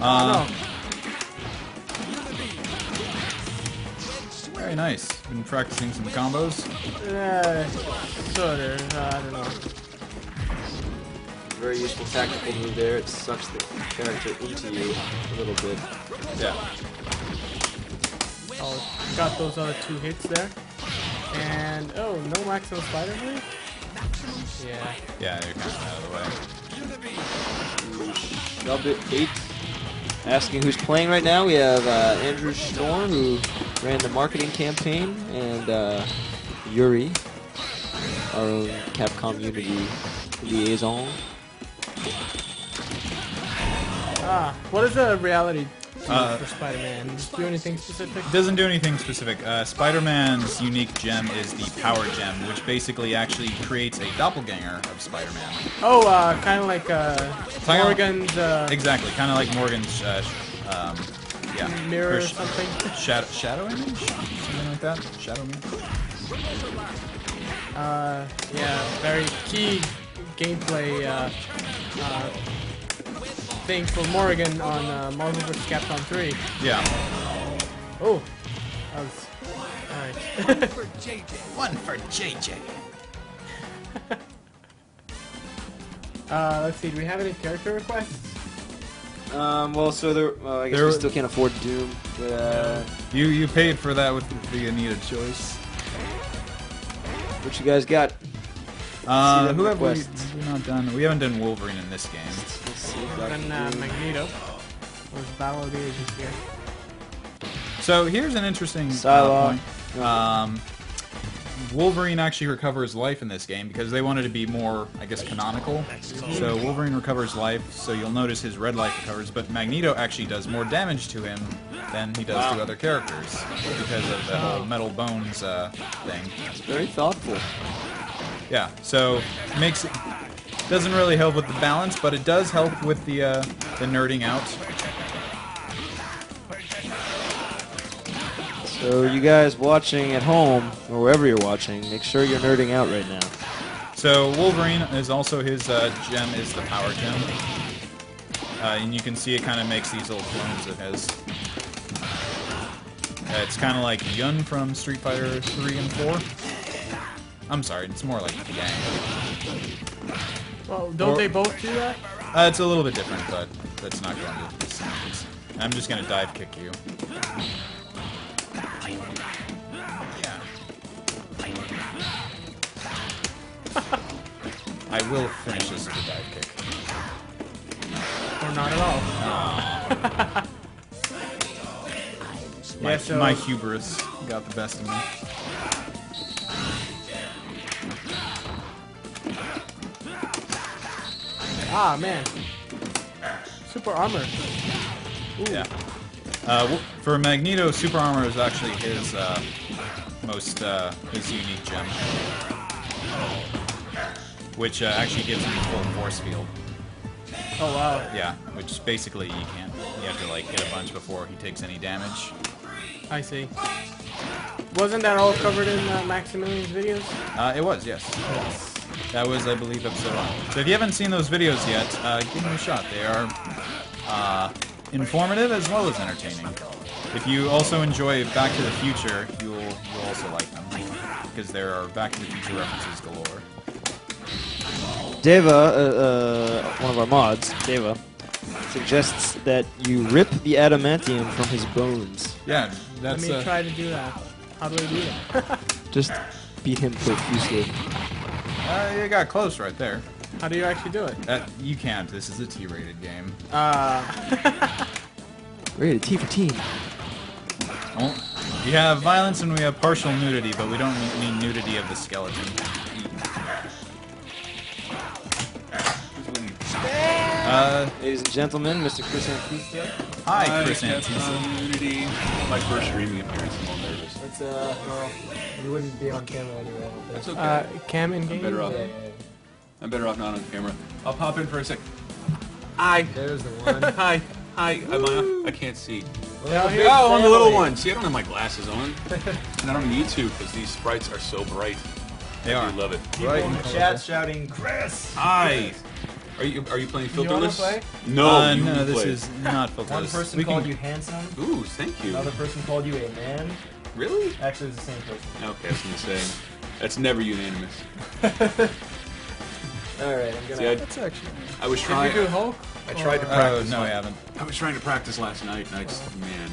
Speaker 3: Uh. Very nice. Been practicing some combos.
Speaker 5: Yeah, sort of. Uh, I don't know.
Speaker 1: Very useful tactical move there. It sucks the character into you a little bit.
Speaker 3: Yeah.
Speaker 5: Oh, got those other two hits there. And, oh, no maximum spider blade? Yeah.
Speaker 3: Yeah, you're kind of out of the way.
Speaker 1: Shoved it eight. Asking who's playing right now, we have uh, Andrew Storm, who ran the marketing campaign, and uh, Yuri, our own Capcom Unity liaison.
Speaker 5: Ah, what is the reality
Speaker 3: Uh,
Speaker 5: for Spider-Man? Do anything specific?
Speaker 3: Doesn't do anything specific. Uh, Spider-Man's unique gem is the Power Gem, which basically actually creates a doppelganger of Spider-Man.
Speaker 5: Oh, uh, kind of like uh, Morrigan's uh,
Speaker 3: Exactly, kind of like Morrigan's, uh, um, yeah,
Speaker 5: mirror or
Speaker 3: sh-
Speaker 5: something.
Speaker 3: shadow, shadow image, something like that. Shadow me.
Speaker 5: Uh, yeah, very key gameplay uh, uh, thing for Morrigan on uh, Marvel vs. Capcom 3.
Speaker 3: Yeah.
Speaker 5: Oh, that was alright.
Speaker 3: One for JJ.
Speaker 5: uh, let's see, do we have any character requests?
Speaker 1: Um, well, so there, well, I guess
Speaker 3: There-
Speaker 1: we still can't afford Doom, but uh,
Speaker 3: You you paid for that with the Anita choice.
Speaker 1: what you guys got?
Speaker 3: Uh,
Speaker 1: them
Speaker 3: who have we,
Speaker 1: requests.
Speaker 3: have we not done? We haven't done Wolverine in this game.
Speaker 1: Let's see. if I
Speaker 5: Then
Speaker 1: can
Speaker 5: uh, Magneto was Battle of the Ages here.
Speaker 3: So here's an interesting uh, point. Um, Wolverine actually recovers life in this game because they wanted to be more, I guess, canonical. So Wolverine recovers life, so you'll notice his red life recovers, but Magneto actually does more damage to him than he does to other characters because of the whole metal bones uh, thing.
Speaker 1: Very thoughtful.
Speaker 3: Yeah, so makes it doesn't really help with the balance, but it does help with the uh, the nerding out.
Speaker 1: So you guys watching at home or wherever you're watching, make sure you're nerding out right now.
Speaker 3: So Wolverine is also his uh, gem is the power gem, uh, and you can see it kind of makes these little clones of his. Uh, it's kind of like Yun from Street Fighter 3 and 4. I'm sorry, it's more like Yang.
Speaker 5: Well, don't
Speaker 3: Or-
Speaker 5: they both do that?
Speaker 3: Uh, it's a little bit different, but that's not going to be it's- I'm just going to dive kick you. Yeah. I will finish this with a dive kick.
Speaker 5: Or not at all?
Speaker 3: My,
Speaker 5: Yeah, so-
Speaker 3: my hubris got the best of me.
Speaker 5: Ah, man. Super armor.
Speaker 3: Yeah. Uh, for Magneto, super armor is actually his uh, most uh, his unique gem, which uh, actually gives him full force field.
Speaker 5: Oh, wow.
Speaker 3: Yeah, which basically you can't. You have to like hit a bunch before he takes any damage.
Speaker 5: I see. Wasn't that all covered in uh, Maximilian's videos?
Speaker 3: Uh, it was yes.
Speaker 5: Yes.
Speaker 3: That was, I believe, episode one. So if you haven't seen those videos yet, uh, give them a shot. They are uh, informative as well as entertaining. If you also enjoy Back to the Future, you'll you'll also like them because there are Back to the Future references galore.
Speaker 1: Deva, uh, uh, one of our mods, Deva, suggests that you rip the adamantium from his bones.
Speaker 3: Yeah,
Speaker 5: Let me
Speaker 3: uh,
Speaker 5: try to do that. How do I do that?
Speaker 1: Just beat him profusely.
Speaker 3: Uh, you got close right there.
Speaker 5: How do you actually do it?
Speaker 3: That you can't. This is a T-rated game.
Speaker 5: Uh,
Speaker 1: Rated T for teen.
Speaker 3: Well, we have violence and we have partial nudity, but we don't mean nudity of the skeleton. Uh,
Speaker 1: Ladies and gentlemen, Mr. Chris Antista.
Speaker 3: hi, Chris
Speaker 6: That's
Speaker 3: Antista.
Speaker 6: Unity. My first streaming appearance. I'm all nervous.
Speaker 2: It's uh, well, you wouldn't be on camera anyway.
Speaker 6: That's okay.
Speaker 5: uh, cam in game.
Speaker 6: I'm better off.
Speaker 2: Yeah, yeah,
Speaker 6: I'm better off not on camera. I'll pop in for a sec. Hi.
Speaker 2: There's the one.
Speaker 6: Hi. Hi. Am I, I can't see.
Speaker 5: Now here's
Speaker 6: Oh, I'm the little one. See, I don't have my glasses on. and I don't need to because these sprites are so bright.
Speaker 3: They
Speaker 6: I
Speaker 3: are.
Speaker 6: do love it.
Speaker 3: Right.
Speaker 1: in the chat shouting, Chris!
Speaker 6: Hi. Are you are you playing
Speaker 5: You
Speaker 6: filterless?
Speaker 5: play?
Speaker 6: No,
Speaker 3: uh,
Speaker 6: you
Speaker 3: no, this
Speaker 6: play.
Speaker 3: is not filterless.
Speaker 1: One person
Speaker 3: We
Speaker 1: called
Speaker 3: can-
Speaker 1: you handsome,
Speaker 6: Ooh, thank you.
Speaker 1: another person called you a man.
Speaker 6: Really?
Speaker 1: Actually, it was the same person.
Speaker 6: Okay, I was gonna say that's never unanimous.
Speaker 1: Alright, I'm gonna.
Speaker 6: See, I,
Speaker 3: That's actually.
Speaker 6: I was
Speaker 5: Did
Speaker 6: trying.
Speaker 5: you do Hulk?
Speaker 6: I tried to
Speaker 5: Or-
Speaker 3: Oh
Speaker 6: practice.
Speaker 3: no, I haven't.
Speaker 6: I was trying to practice last night, and I just man.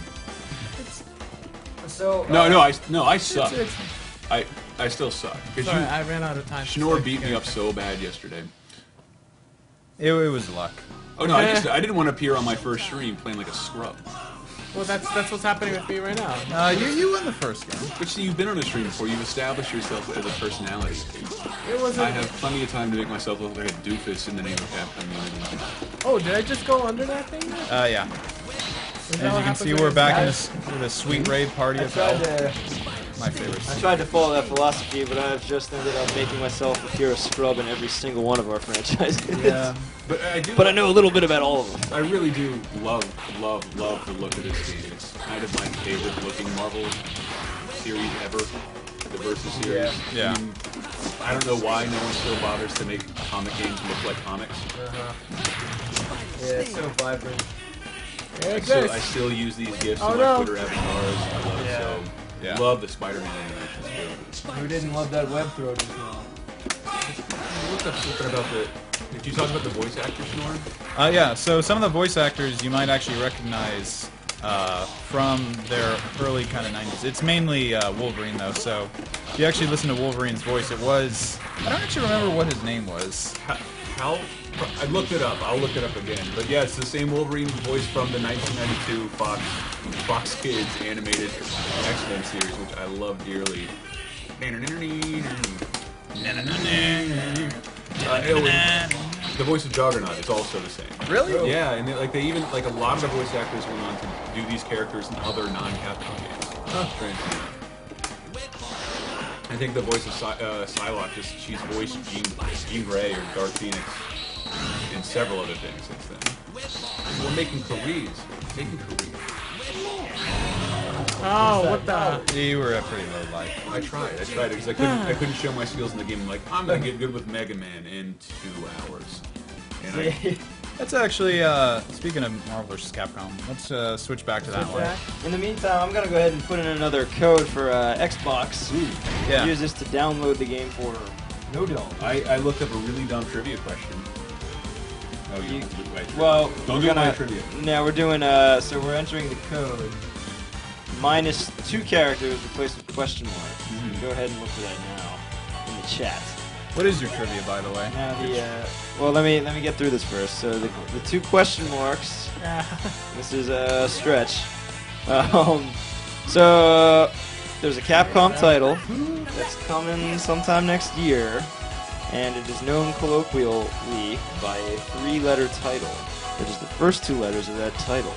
Speaker 1: so,
Speaker 6: No,
Speaker 1: uh,
Speaker 6: no, I no, I suck.
Speaker 5: It's,
Speaker 6: I I still suck
Speaker 5: sorry,
Speaker 6: you
Speaker 5: I ran out of time. to
Speaker 6: Schnorr beat me up so bad yesterday.
Speaker 3: It, it was luck.
Speaker 6: Oh no, I just I didn't want to appear on my first stream playing like a scrub.
Speaker 5: Well, that's that's what's happening with me right now.
Speaker 3: Uh, you you won the first game.
Speaker 6: But see, you've been on a stream before. You've established yourself as a personality.
Speaker 5: It wasn't.
Speaker 6: I have plenty of time to make myself look like a doofus in the name of Capcom Unity.
Speaker 5: Oh, did I just go under that thing? Is
Speaker 3: Uh, yeah. As you can see, we're back in
Speaker 5: bad?
Speaker 3: this sweet raid party
Speaker 1: I
Speaker 3: of
Speaker 1: tried to.
Speaker 3: My favorite.
Speaker 1: I tried to follow that philosophy, but I've just ended up making myself appear a scrub in every single one of our franchises.
Speaker 3: Yeah.
Speaker 6: But I do.
Speaker 1: but I know a little bit about all of them.
Speaker 6: I really do love, love, love the look of this game. It's kind of my favorite looking Marvel series ever. The Versus series.
Speaker 3: Yeah.
Speaker 6: I, mean, I don't know why no one still bothers to make comic games look like comics. Uh -huh.
Speaker 1: Yeah, it's so vibrant.
Speaker 5: It
Speaker 6: I still, I still use these gifs
Speaker 5: Oh,
Speaker 6: in my
Speaker 5: no.
Speaker 6: Twitter avatars. I love
Speaker 1: Yeah.
Speaker 6: it so.
Speaker 3: Yeah.
Speaker 6: Love the Spider-Man animations too.
Speaker 1: Who didn't love that web throw just now?
Speaker 6: You looked up something about the. Did you talk about the voice actors, Snorn?
Speaker 3: Uh, yeah, so some of the voice actors you might actually recognize uh, from their early kind of 90s. It's mainly uh, Wolverine, though, so if you actually listen to Wolverine's voice, it was. I don't actually remember what his name was.
Speaker 6: How? I looked it up. I'll look it up again. But yeah, it's the same Wolverine voice from the 1992 Fox Fox Kids animated X-Men series, which I love dearly. Uh, it the voice of Juggernaut is also the same.
Speaker 3: Really?
Speaker 6: Yeah, and they, like they even like a lot of the voice actors went on to do these characters in other non-Capcom games. Strange enough. I think the voice of Psy- uh, Psylocke just she's voiced Jean, Jean Grey or Dark Phoenix in several other things since then. We're making careers, making careers.
Speaker 5: Oh, what the?
Speaker 3: You were a pretty low life.
Speaker 6: I tried, I tried because I couldn't, I couldn't show my skills in the game. I'm like, I'm gonna get good with Mega Man in two hours. And I,
Speaker 3: That's actually, uh, speaking of Marvel vs. Capcom, let's uh, switch back to that
Speaker 5: Switch
Speaker 3: one.
Speaker 5: back.
Speaker 1: In the meantime, I'm gonna go ahead and put in another code for uh, Xbox.
Speaker 3: Yeah.
Speaker 1: Use this to download the game for no doll.
Speaker 6: I, I looked up a really dumb trivia question. Oh, you,
Speaker 1: You-
Speaker 6: wait,
Speaker 1: Well,
Speaker 6: don't
Speaker 1: we're
Speaker 6: do
Speaker 1: gonna,
Speaker 6: my trivia.
Speaker 1: Now we're doing. Uh, so we're entering the code. Minus two characters replaced with question mark.
Speaker 6: Mm-hmm.
Speaker 1: Go ahead and look for that now in the chat.
Speaker 3: What is your trivia, by the way?
Speaker 1: Now the. Uh, well, let me let me get through this first. So the, the two question marks. This is a stretch. Um, so there's a Capcom title that's coming sometime next year, and it is known colloquially by a three-letter title, which is the first two letters of that title.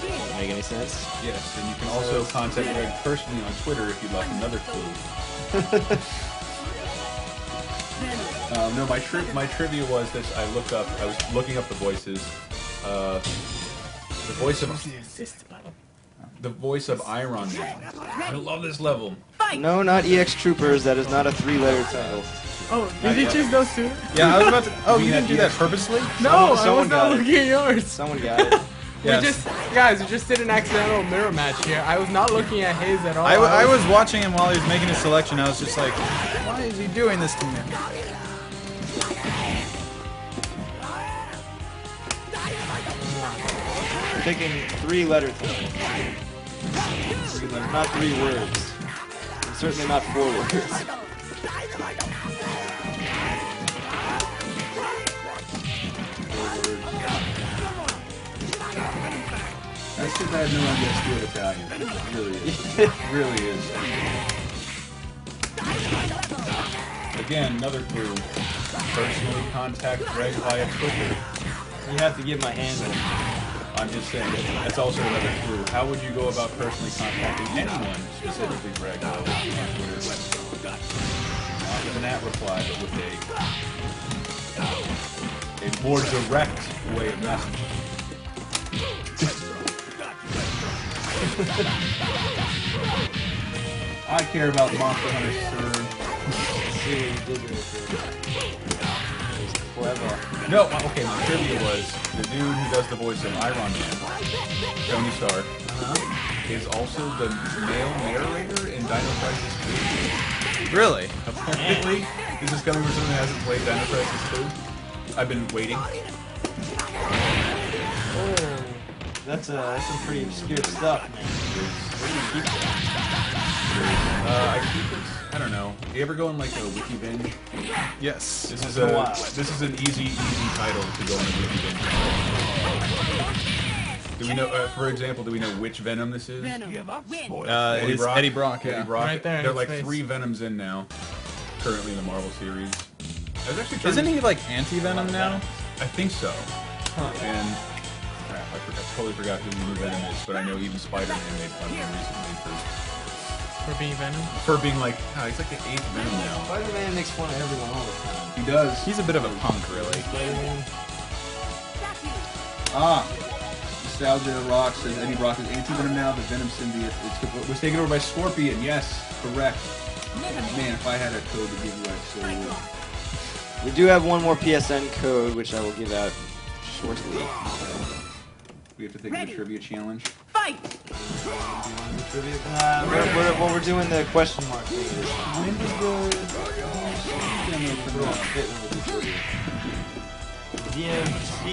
Speaker 1: Does that make any sense?
Speaker 6: Yes, and you can also contact Greg personally on Twitter if you'd like another clue. um, no, my tri- my trivia was this. I looked up. I was looking up the voices. Uh, the voice of the voice of Iron Man. I love this level.
Speaker 4: Fight!
Speaker 1: No, not EX Troopers. That is not a three-letter title.
Speaker 5: Oh, did you choose those two?
Speaker 3: Yeah, I was about to. Oh, you didn't
Speaker 1: had
Speaker 3: do that purposely?
Speaker 5: No,
Speaker 1: Someone-
Speaker 5: I was not looking at yours.
Speaker 1: Someone got it.
Speaker 3: Yes.
Speaker 5: We just, guys, we just did an accidental mirror match here. I was not looking at his at all.
Speaker 3: I, w- I was watching him while he was making his selection. I was just like, why is he doing this to me?
Speaker 1: Picking three-letter titles. Because they're not three words. And certainly not four words.
Speaker 6: That's I had no to do it Italian. It really is. It really is. Again, another clue. Personally contact Greg via Twitter.
Speaker 1: You have to give my handle.
Speaker 6: I'm just saying, that's also another clue. How would you go about personally contacting anyone, specifically Greg, on Twitter? Not with an at reply, but with a, a more direct way of messaging. I care about Monster Hunter Surge.
Speaker 1: See what you did there. It was clever.
Speaker 6: No, okay, my trivia was the dude who does the voice of Iron Man, Tony Stark, uh-huh. is also the male narrator in Dino Crisis 2.
Speaker 3: Really?
Speaker 6: Apparently, this is coming from someone who hasn't played Dino Crisis 2. I've been waiting.
Speaker 1: Oh, that's, uh, that's some pretty obscure stuff, man. Where do you keep that?
Speaker 6: Uh, I keep it. I don't know. You ever go in like a wiki bin?
Speaker 3: Yes.
Speaker 6: This is
Speaker 1: a
Speaker 6: a this is an easy easy title to go in a wiki bin. Do we know? Uh, for example, do we know which Venom this is?
Speaker 4: Venom, win!
Speaker 3: Uh,
Speaker 6: Eddie Brock.
Speaker 3: Eddie Brock. Yeah.
Speaker 6: Eddie Brock.
Speaker 5: Right there.
Speaker 6: There are like
Speaker 5: face.
Speaker 6: three Venoms in now, currently in the Marvel series. I was actually
Speaker 3: Isn't
Speaker 6: to-
Speaker 3: he like anti-venom now?
Speaker 6: I think so. And crap, I, forgot, I totally forgot who the new Venom is, but I know even Spider-Man made fun of him recently for,
Speaker 5: For being Venom.
Speaker 6: for being like, ah, he's like the eighth Venom now.
Speaker 1: Spider-Man makes fun of everyone all the time.
Speaker 6: He does.
Speaker 3: He's a bit of a punk, really.
Speaker 1: Spider-Man.
Speaker 6: Ah. Nostalgia Rock says Eddie Brock is anti-Venom now. The Venom symbiote it's, was taken over by Scorpion. Yes, correct. Man, if I had a code to give you, I so would.
Speaker 1: We do have one more PSN code, which I will give out shortly.
Speaker 6: We have to think of a trivia challenge.
Speaker 4: Fight!
Speaker 1: Uh, we're, we're, what we're doing the question mark thing
Speaker 6: When does the
Speaker 1: DMC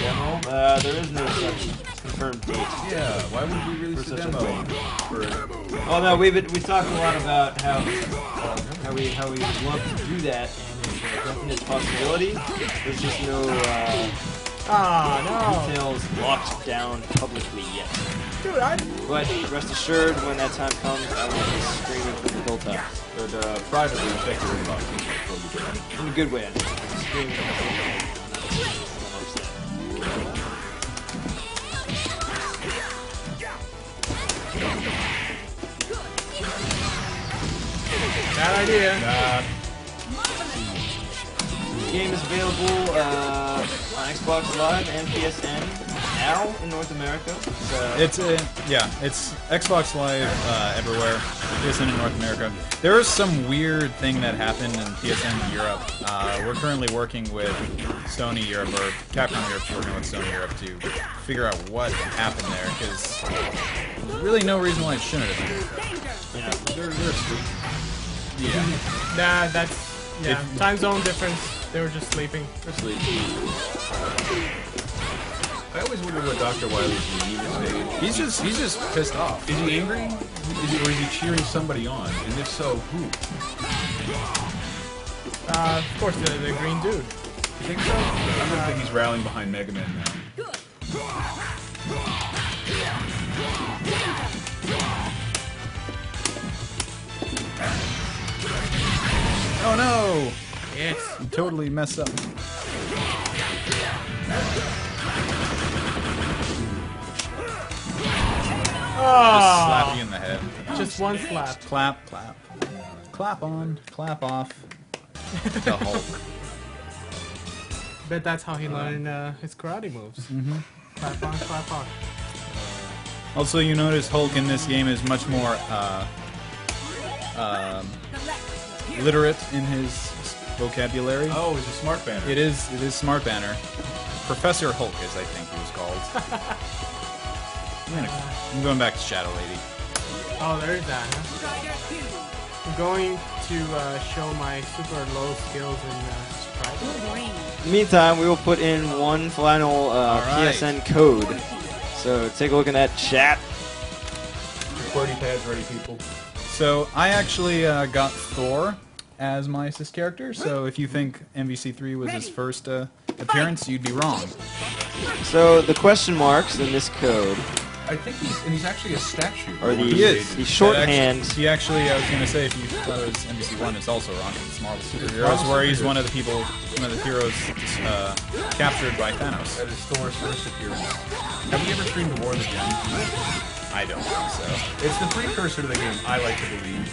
Speaker 1: demo. Uh, there is no such confirmed date.
Speaker 6: Yeah, why would we release
Speaker 1: For a
Speaker 6: demo?
Speaker 1: thing.
Speaker 6: For,
Speaker 1: Well, no, we've been, we talked a lot about how uh, how we how we would love to do that, and it's a definite possibility. There's just no uh,
Speaker 5: Ah, no,
Speaker 1: details locked down publicly yet.
Speaker 5: Dude, I.
Speaker 1: But rest assured, when that time comes, I will be screaming from the hilltops.
Speaker 6: but uh, privately, check your inbox.
Speaker 1: In a good way, I think. Screaming from the upset.
Speaker 5: Bad idea.
Speaker 6: Uh,
Speaker 1: The game is available uh, on Xbox Live and PSN now in North America. It's, uh,
Speaker 3: It's uh, yeah, it's Xbox Live uh, everywhere. PSN in North America. There is some weird thing that happened in PSN Europe. Uh, we're currently working with Sony Europe or Capcom Europe, working with Sony Europe to figure out what happened there because really no reason why it shouldn't have.
Speaker 1: you know,
Speaker 6: they're, they're sweet.
Speaker 3: Yeah.
Speaker 5: Nah, that's. Yeah,
Speaker 3: If-
Speaker 5: time zone difference. They were just sleeping. Just sleeping.
Speaker 6: I always wonder what Dr. Wily's mean these days.
Speaker 3: He's just he's just pissed off.
Speaker 6: Is he angry? Is he, or is he cheering somebody on? And if so, who?
Speaker 5: Uh, of course, the, the green dude.
Speaker 6: think so? I don't think he's rallying behind Mega Man now.
Speaker 3: Oh no!
Speaker 5: Yes.
Speaker 3: You totally messed up. Just Slap you in the head.
Speaker 5: just one slap.
Speaker 3: Clap, clap. Clap on, clap off. The Hulk.
Speaker 5: Bet that's how he learned uh, his karate moves. Mm-hmm. Clap on, clap on.
Speaker 3: Also, you notice Hulk in this game is much more uh, um,
Speaker 4: The left. Here.
Speaker 3: literate in his vocabulary.
Speaker 6: Oh, it's a smart banner.
Speaker 3: It is. It is Smart Banner. Professor Hulk, as I think he was called. I'm, gonna, I'm going back to Shadow Lady.
Speaker 5: Oh, there's that. Huh? I'm going to uh, show my super low skills in uh, Sprite.
Speaker 1: The meantime, we will put in one final uh,
Speaker 3: All right.
Speaker 1: PSN code. So take a look in that chat.
Speaker 6: Your QWERTY pads ready, people.
Speaker 3: So I actually uh, got Thor as my assist character. So if you think MVC3 was his first uh, appearance, you'd be wrong.
Speaker 1: So the question marks in this code
Speaker 6: I think he's and he's actually a statue.
Speaker 1: Or the,
Speaker 3: He is.
Speaker 1: the shorthand.
Speaker 3: Actually- He actually, I was going to say, if you thought it was MVC1, it's also wrong. It's Marvel Superheroes, where he's one of the people, one of the heroes uh, captured by Thanos.
Speaker 6: That is Thor's first appearance. Have you ever streamed War of the Gems?
Speaker 3: I don't think so.
Speaker 6: It's the precursor to the game, I like to believe.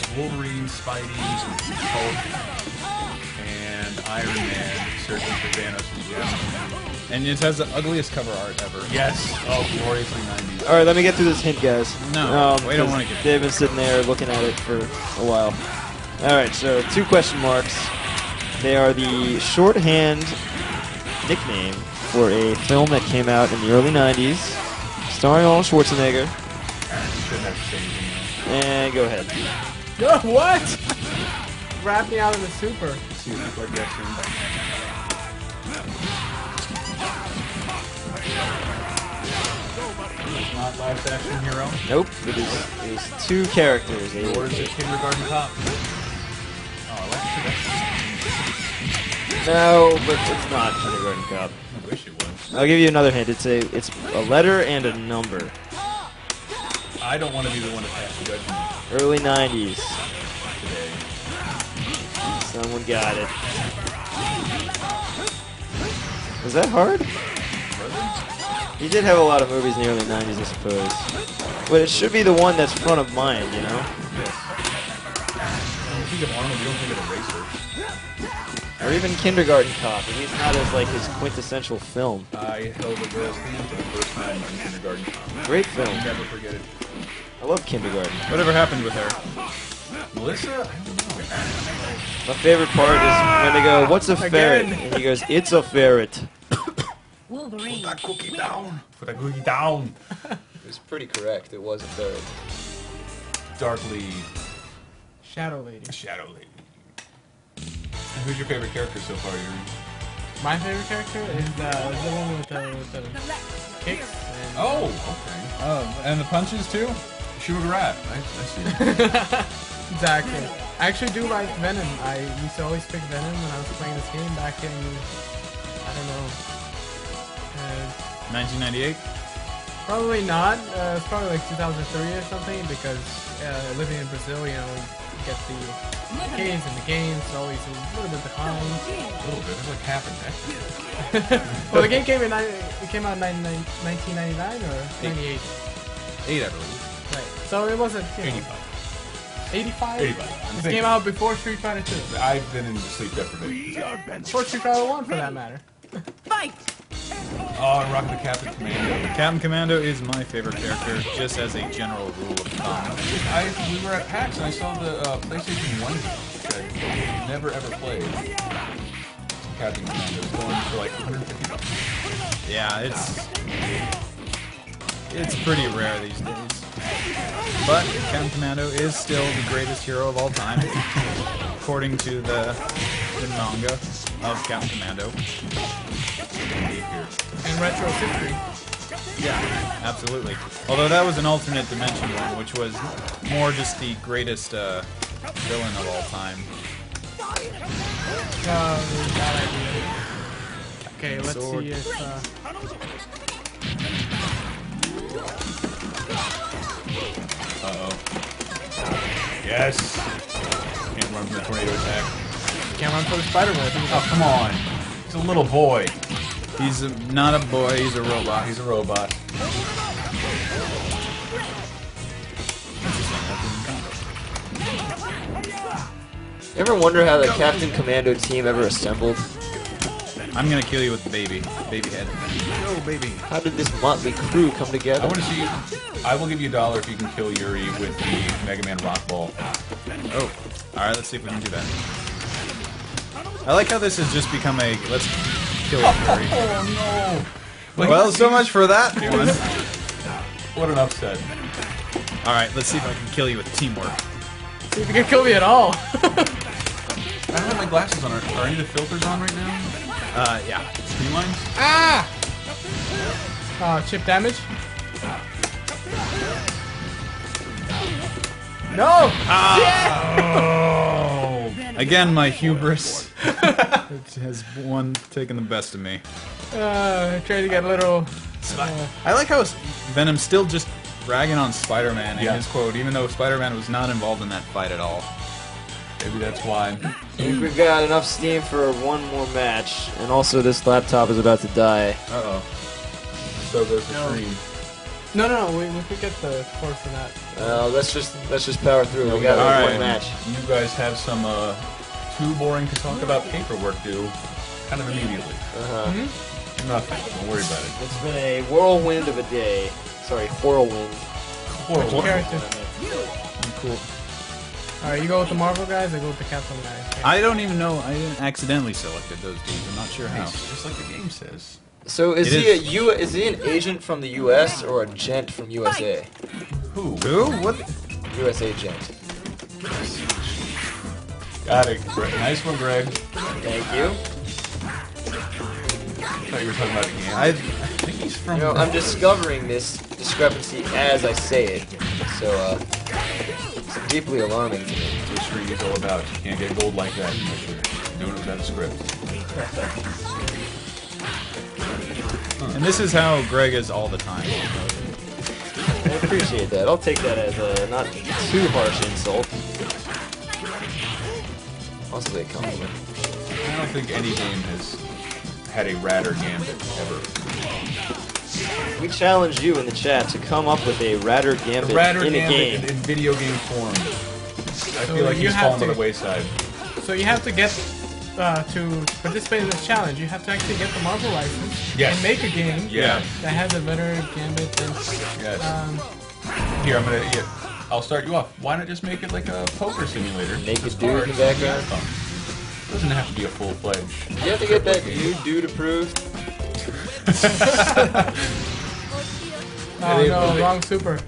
Speaker 6: He plays Wolverine, Spidey, Hulk, and Iron Man searching for Thanos and Gems.
Speaker 3: And it has the ugliest cover art ever.
Speaker 6: Yes. Oh, gloriously 90s.
Speaker 1: All right, let me get through this hint, guys.
Speaker 3: No, um, we don't wanna get-
Speaker 1: They've been sitting there looking at it for a while. All right, so two question marks. They are the shorthand nickname for a film that came out in the early '90s, starring Arnold Schwarzenegger.
Speaker 6: Shouldn't have to say anything.
Speaker 1: And go ahead.
Speaker 5: No, what? Wrap me out of the super.
Speaker 6: See if people are guessing. Not live action hero.
Speaker 1: Nope, it is, it is two characters. A-
Speaker 6: Or is it kindergarten cop? Oh, that's,
Speaker 1: no, but it's not Kindergarten Cop.
Speaker 6: I wish it was.
Speaker 1: I'll give you another hint. It's a it's a letter and a number.
Speaker 6: I don't want to be the one to pass judgment
Speaker 1: Early '90s. Got it. Was that hard? He did have a lot of movies in the early 90s, I suppose. But it should be the one that's front of mind, you know?
Speaker 6: When you think of Arnold, you don't think of Eraser.
Speaker 1: Or even Kindergarten Cop, at least not as like his quintessential film.
Speaker 6: I held a girl's hand for the first time in kindergarten. Cop.
Speaker 1: Great film.
Speaker 6: Never forget it.
Speaker 1: I love Kindergarten.
Speaker 3: Whatever happened with her?
Speaker 6: Melissa? I don't know.
Speaker 1: My favorite part is when they go, "What's a ferret?"
Speaker 5: Again.
Speaker 1: and he goes, "It's a ferret."
Speaker 4: Wolverine.
Speaker 6: Put That cookie down. Put that cookie down.
Speaker 1: It was pretty correct. It was a ferret.
Speaker 6: Darkly
Speaker 5: Shadow Lady.
Speaker 6: Shadow Lady. And who's your favorite character so far, Yuri?
Speaker 5: My favorite character is uh, the one with the, with
Speaker 4: The
Speaker 5: the kicks. And
Speaker 6: Oh, okay.
Speaker 3: Oh, and the punches too?
Speaker 6: Sugar Rat. I, I see.
Speaker 5: Exactly. I actually do like Venom. I used to always pick Venom when I was playing this game back in, I don't know, uh,
Speaker 3: 1998.
Speaker 5: probably not. Uh, it's probably like 2003 or something because uh, living in Brazil, you know, we get the arcades and the games always a little bit behind.
Speaker 6: a little bit. It's like half a neck.
Speaker 5: well, the game came in, it came out in 1999 or 98.
Speaker 6: Eight, I believe.
Speaker 5: Right. So it wasn't, you know,
Speaker 6: 85.
Speaker 5: 85?
Speaker 6: 85.
Speaker 5: This
Speaker 6: Thank
Speaker 5: came
Speaker 6: you.
Speaker 5: out before Street Fighter 2.
Speaker 6: I've been in sleep deprivation.
Speaker 5: Before Street Fighter 1 for that matter.
Speaker 4: Fight.
Speaker 6: Oh, and rocking the Captain Commando.
Speaker 3: Captain Commando is my favorite character, just as a general rule of thumb.
Speaker 6: I, we were at PAX and I saw the uh, PlayStation 1 which I never ever played. Captain Commando was going for like 150 bucks.
Speaker 3: Yeah, it's it's pretty rare these days. But Captain Commando is still the greatest hero of all time, according to the, the manga of Captain Commando.
Speaker 5: And Retro History.
Speaker 3: Yeah, absolutely. Although that was an alternate dimension one, which was more just the greatest uh, villain of all time.
Speaker 5: Idea. Okay, let's
Speaker 3: Sword.
Speaker 5: see if. Uh,
Speaker 6: Uh-oh. Yes. Can't run from the tornado attack.
Speaker 5: can't run from the spider web.
Speaker 6: Oh, come on. He's a little boy.
Speaker 3: He's a, not a boy, he's a robot.
Speaker 6: He's a robot.
Speaker 1: You ever wonder how the Captain Commando team ever assembled?
Speaker 3: I'm gonna kill you with the baby, baby head. No, baby.
Speaker 1: How did this motley crew come together?
Speaker 6: I want to see. I will give you a dollar if you can kill Yuri with the Mega Man Rock Ball.
Speaker 3: Oh, all right. Let's see if we can do that. I like how this has just become a let's kill Yuri.
Speaker 6: Oh no!
Speaker 3: Well, so much for that one.
Speaker 6: What an upset.
Speaker 3: All right, let's see if I can kill you with teamwork.
Speaker 5: See if you can kill me at all.
Speaker 6: I don't have my glasses on. Are, are any of the filters on right now?
Speaker 3: Uh, yeah.
Speaker 6: Streamlines?
Speaker 5: ah! Oh, chip damage. No! Ah!
Speaker 3: Oh! Again, my hubris has one taken the best of me.
Speaker 5: Uh, trying to get a little.
Speaker 3: I like how Venom's still just ragging on Spider-Man in
Speaker 6: Yeah.
Speaker 3: his quote, even though Spider-Man was not involved in that fight at all.
Speaker 6: Maybe that's why.
Speaker 1: I think we've got enough steam for one more match, and also this laptop is about to die.
Speaker 6: Uh oh. So there's the
Speaker 5: No.
Speaker 6: stream.
Speaker 5: No, no, no. We, we could get the score for that.
Speaker 1: Uh, let's just let's just power through.
Speaker 6: Yeah,
Speaker 1: we got
Speaker 3: got
Speaker 1: one
Speaker 3: it.
Speaker 1: match.
Speaker 6: You guys have some uh, too boring to talk about paperwork due, kind of immediately.
Speaker 1: Uh-huh.
Speaker 6: Nothing. Don't worry about it.
Speaker 1: It's been a whirlwind of a day. Sorry, whirlwind.
Speaker 6: Horrible.
Speaker 5: Character.
Speaker 3: Cool.
Speaker 5: Alright, you go with the Marvel guys, I go with the Capcom guys. Okay.
Speaker 3: I don't even know. I accidentally selected those dudes. I'm not sure how.
Speaker 6: Nice. Just like the game says.
Speaker 1: So is
Speaker 3: It
Speaker 1: he
Speaker 3: is.
Speaker 1: a U? Is he an agent from the U.S. or a gent from USA?
Speaker 6: Who?
Speaker 3: Who? What?
Speaker 1: USA gent.
Speaker 6: Got it. Greg. Nice one, Greg.
Speaker 1: Thank you.
Speaker 6: I thought you were talking about the game.
Speaker 3: I.
Speaker 6: I think he's from.
Speaker 1: You know, I'm discovering this discrepancy as I say it. So uh, it's deeply alarming to me.
Speaker 6: This what stream is all about. You can't get gold like that unless you're doing it without a script.
Speaker 3: And this is how Greg is all the time.
Speaker 1: I appreciate that. I'll take that as a not too harsh insult. Possibly a compliment.
Speaker 6: I don't think any game has had a radder gambit ever.
Speaker 1: We challenge you in the chat to come up with a Radder Gambit
Speaker 6: radder
Speaker 1: in a game.
Speaker 6: in, in video game form. I
Speaker 5: So
Speaker 6: feel like
Speaker 5: you
Speaker 6: he's
Speaker 5: have
Speaker 6: fallen by
Speaker 5: to-
Speaker 6: the wayside.
Speaker 5: So you have to get uh, to participate in this challenge. You have to actually get the Marvel license
Speaker 6: Yes.
Speaker 5: and make a game
Speaker 6: Yeah.
Speaker 5: that has a better gambit than.
Speaker 6: Yes.
Speaker 5: Um,
Speaker 6: Here, I'm gonna. Yeah, I'll start you off. Why not just make it like a poker simulator?
Speaker 1: Make
Speaker 6: As
Speaker 1: dude
Speaker 6: far
Speaker 1: in the background?
Speaker 6: Outcome. Doesn't have to be a full fledged.
Speaker 1: You have to get that new dude approved.
Speaker 5: oh no,
Speaker 6: they-
Speaker 5: wrong super.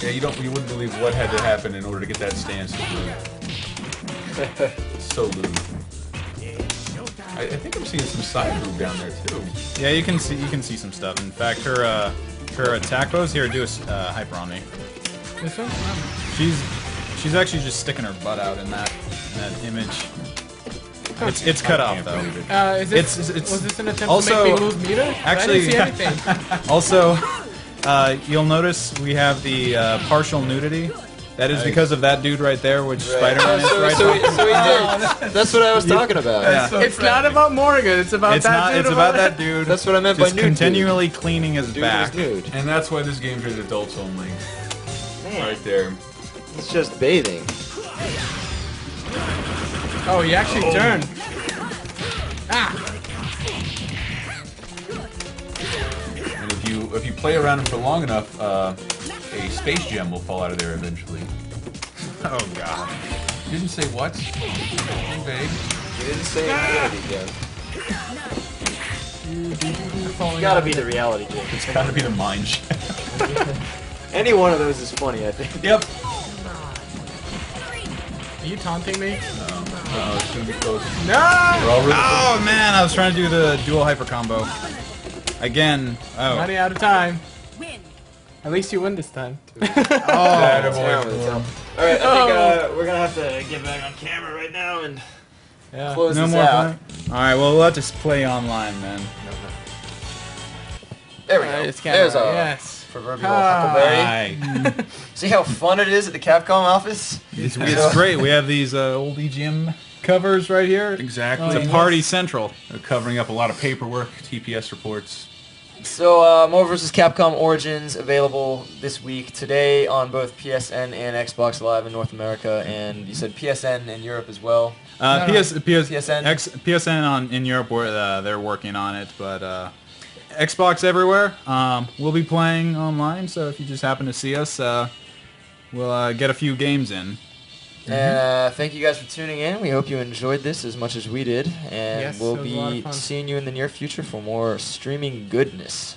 Speaker 6: Yeah, you don't. You wouldn't believe what had to happen in order to get that stance approved. so lewd. I, I think I'm seeing some side move down there too.
Speaker 3: Yeah, you can see you can see some stuff. In fact, her uh, her attack pose here do a uh, hyper on me.
Speaker 5: This one?
Speaker 3: She's she's actually just sticking her butt out in that in that image. It's it's cut off though.
Speaker 5: Uh, is this,
Speaker 3: It's- it's-
Speaker 5: was this an attempt
Speaker 3: also-
Speaker 5: to make me lose meter? 'Cause
Speaker 3: actually-
Speaker 5: I didn't see anything.
Speaker 3: Also, uh, you'll notice we have the uh, partial nudity. That is because of that dude right there, which Spider-Man is right
Speaker 1: so,
Speaker 3: there.
Speaker 1: so he did. That's what I was talking about.
Speaker 3: Yeah.
Speaker 5: it's not about Morrigan. It's about
Speaker 3: It's
Speaker 5: that
Speaker 3: not.
Speaker 5: dude
Speaker 3: It's about that dude.
Speaker 1: That's what I meant
Speaker 3: just
Speaker 1: by nude dude.
Speaker 3: continually cleaning his
Speaker 1: Dude
Speaker 3: back.
Speaker 1: is.
Speaker 6: And that's why this game's rated adults only.
Speaker 1: Man,
Speaker 6: Right there.
Speaker 1: it's just bathing.
Speaker 5: Oh, you actually turned. Ah!
Speaker 6: And if you if you play around it for long enough, uh, a space gem will fall out of there eventually.
Speaker 3: Oh god.
Speaker 6: You didn't say what? Too vague.
Speaker 1: You didn't say infinity gem.
Speaker 5: Falling
Speaker 1: Gotta be the reality gem.
Speaker 6: It's gotta be the mind gem.
Speaker 1: Any one of those is funny, I think.
Speaker 6: yep.
Speaker 5: Are you taunting me?
Speaker 6: Uh, it's gonna be close.
Speaker 5: No!
Speaker 6: Really
Speaker 3: Oh man, I was trying to do the dual hyper combo. Again. Oh.
Speaker 5: Running out of time.
Speaker 4: Win.
Speaker 5: At least you win this time.
Speaker 3: Oh.
Speaker 1: Terrible, terrible. All right, I think
Speaker 5: Oh.
Speaker 1: uh, we're gonna have to get back on camera right now and
Speaker 5: Yeah.
Speaker 1: close
Speaker 3: No
Speaker 1: this
Speaker 3: more.
Speaker 1: out.
Speaker 3: All right. Well, we'll have to play online, man.
Speaker 1: There we go.
Speaker 5: it's
Speaker 1: There's our...
Speaker 5: Yes.
Speaker 1: Proverbial
Speaker 5: Ah.
Speaker 1: Huckleberry. See how fun it is at the Capcom office?
Speaker 3: It's, it's great. We have these uh, old EGM covers right here.
Speaker 6: Exactly.
Speaker 3: It's a party central.
Speaker 6: They're covering up a lot of paperwork, TPS reports.
Speaker 1: So, uh, Marvel vs. Capcom Origins available this week today on both PSN and Xbox Live in North America, and you said PSN in Europe as well.
Speaker 3: Uh,
Speaker 5: No, no.
Speaker 3: PS, PS,
Speaker 1: PSN?
Speaker 3: X, PSN on in Europe, where uh, they're working on it, but uh, Xbox everywhere. Um, we'll be playing online, so if you just happen to see us, uh, we'll uh, get a few games in.
Speaker 1: And uh, thank you guys for tuning in. We hope you enjoyed this as much as we did, and
Speaker 5: Yes,
Speaker 1: we'll
Speaker 5: it was a lot of
Speaker 1: be seeing you in the near future for more streaming goodness.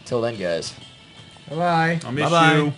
Speaker 1: Until then, guys.
Speaker 5: Bye bye.
Speaker 6: I'll miss
Speaker 3: Bye-bye.
Speaker 6: you.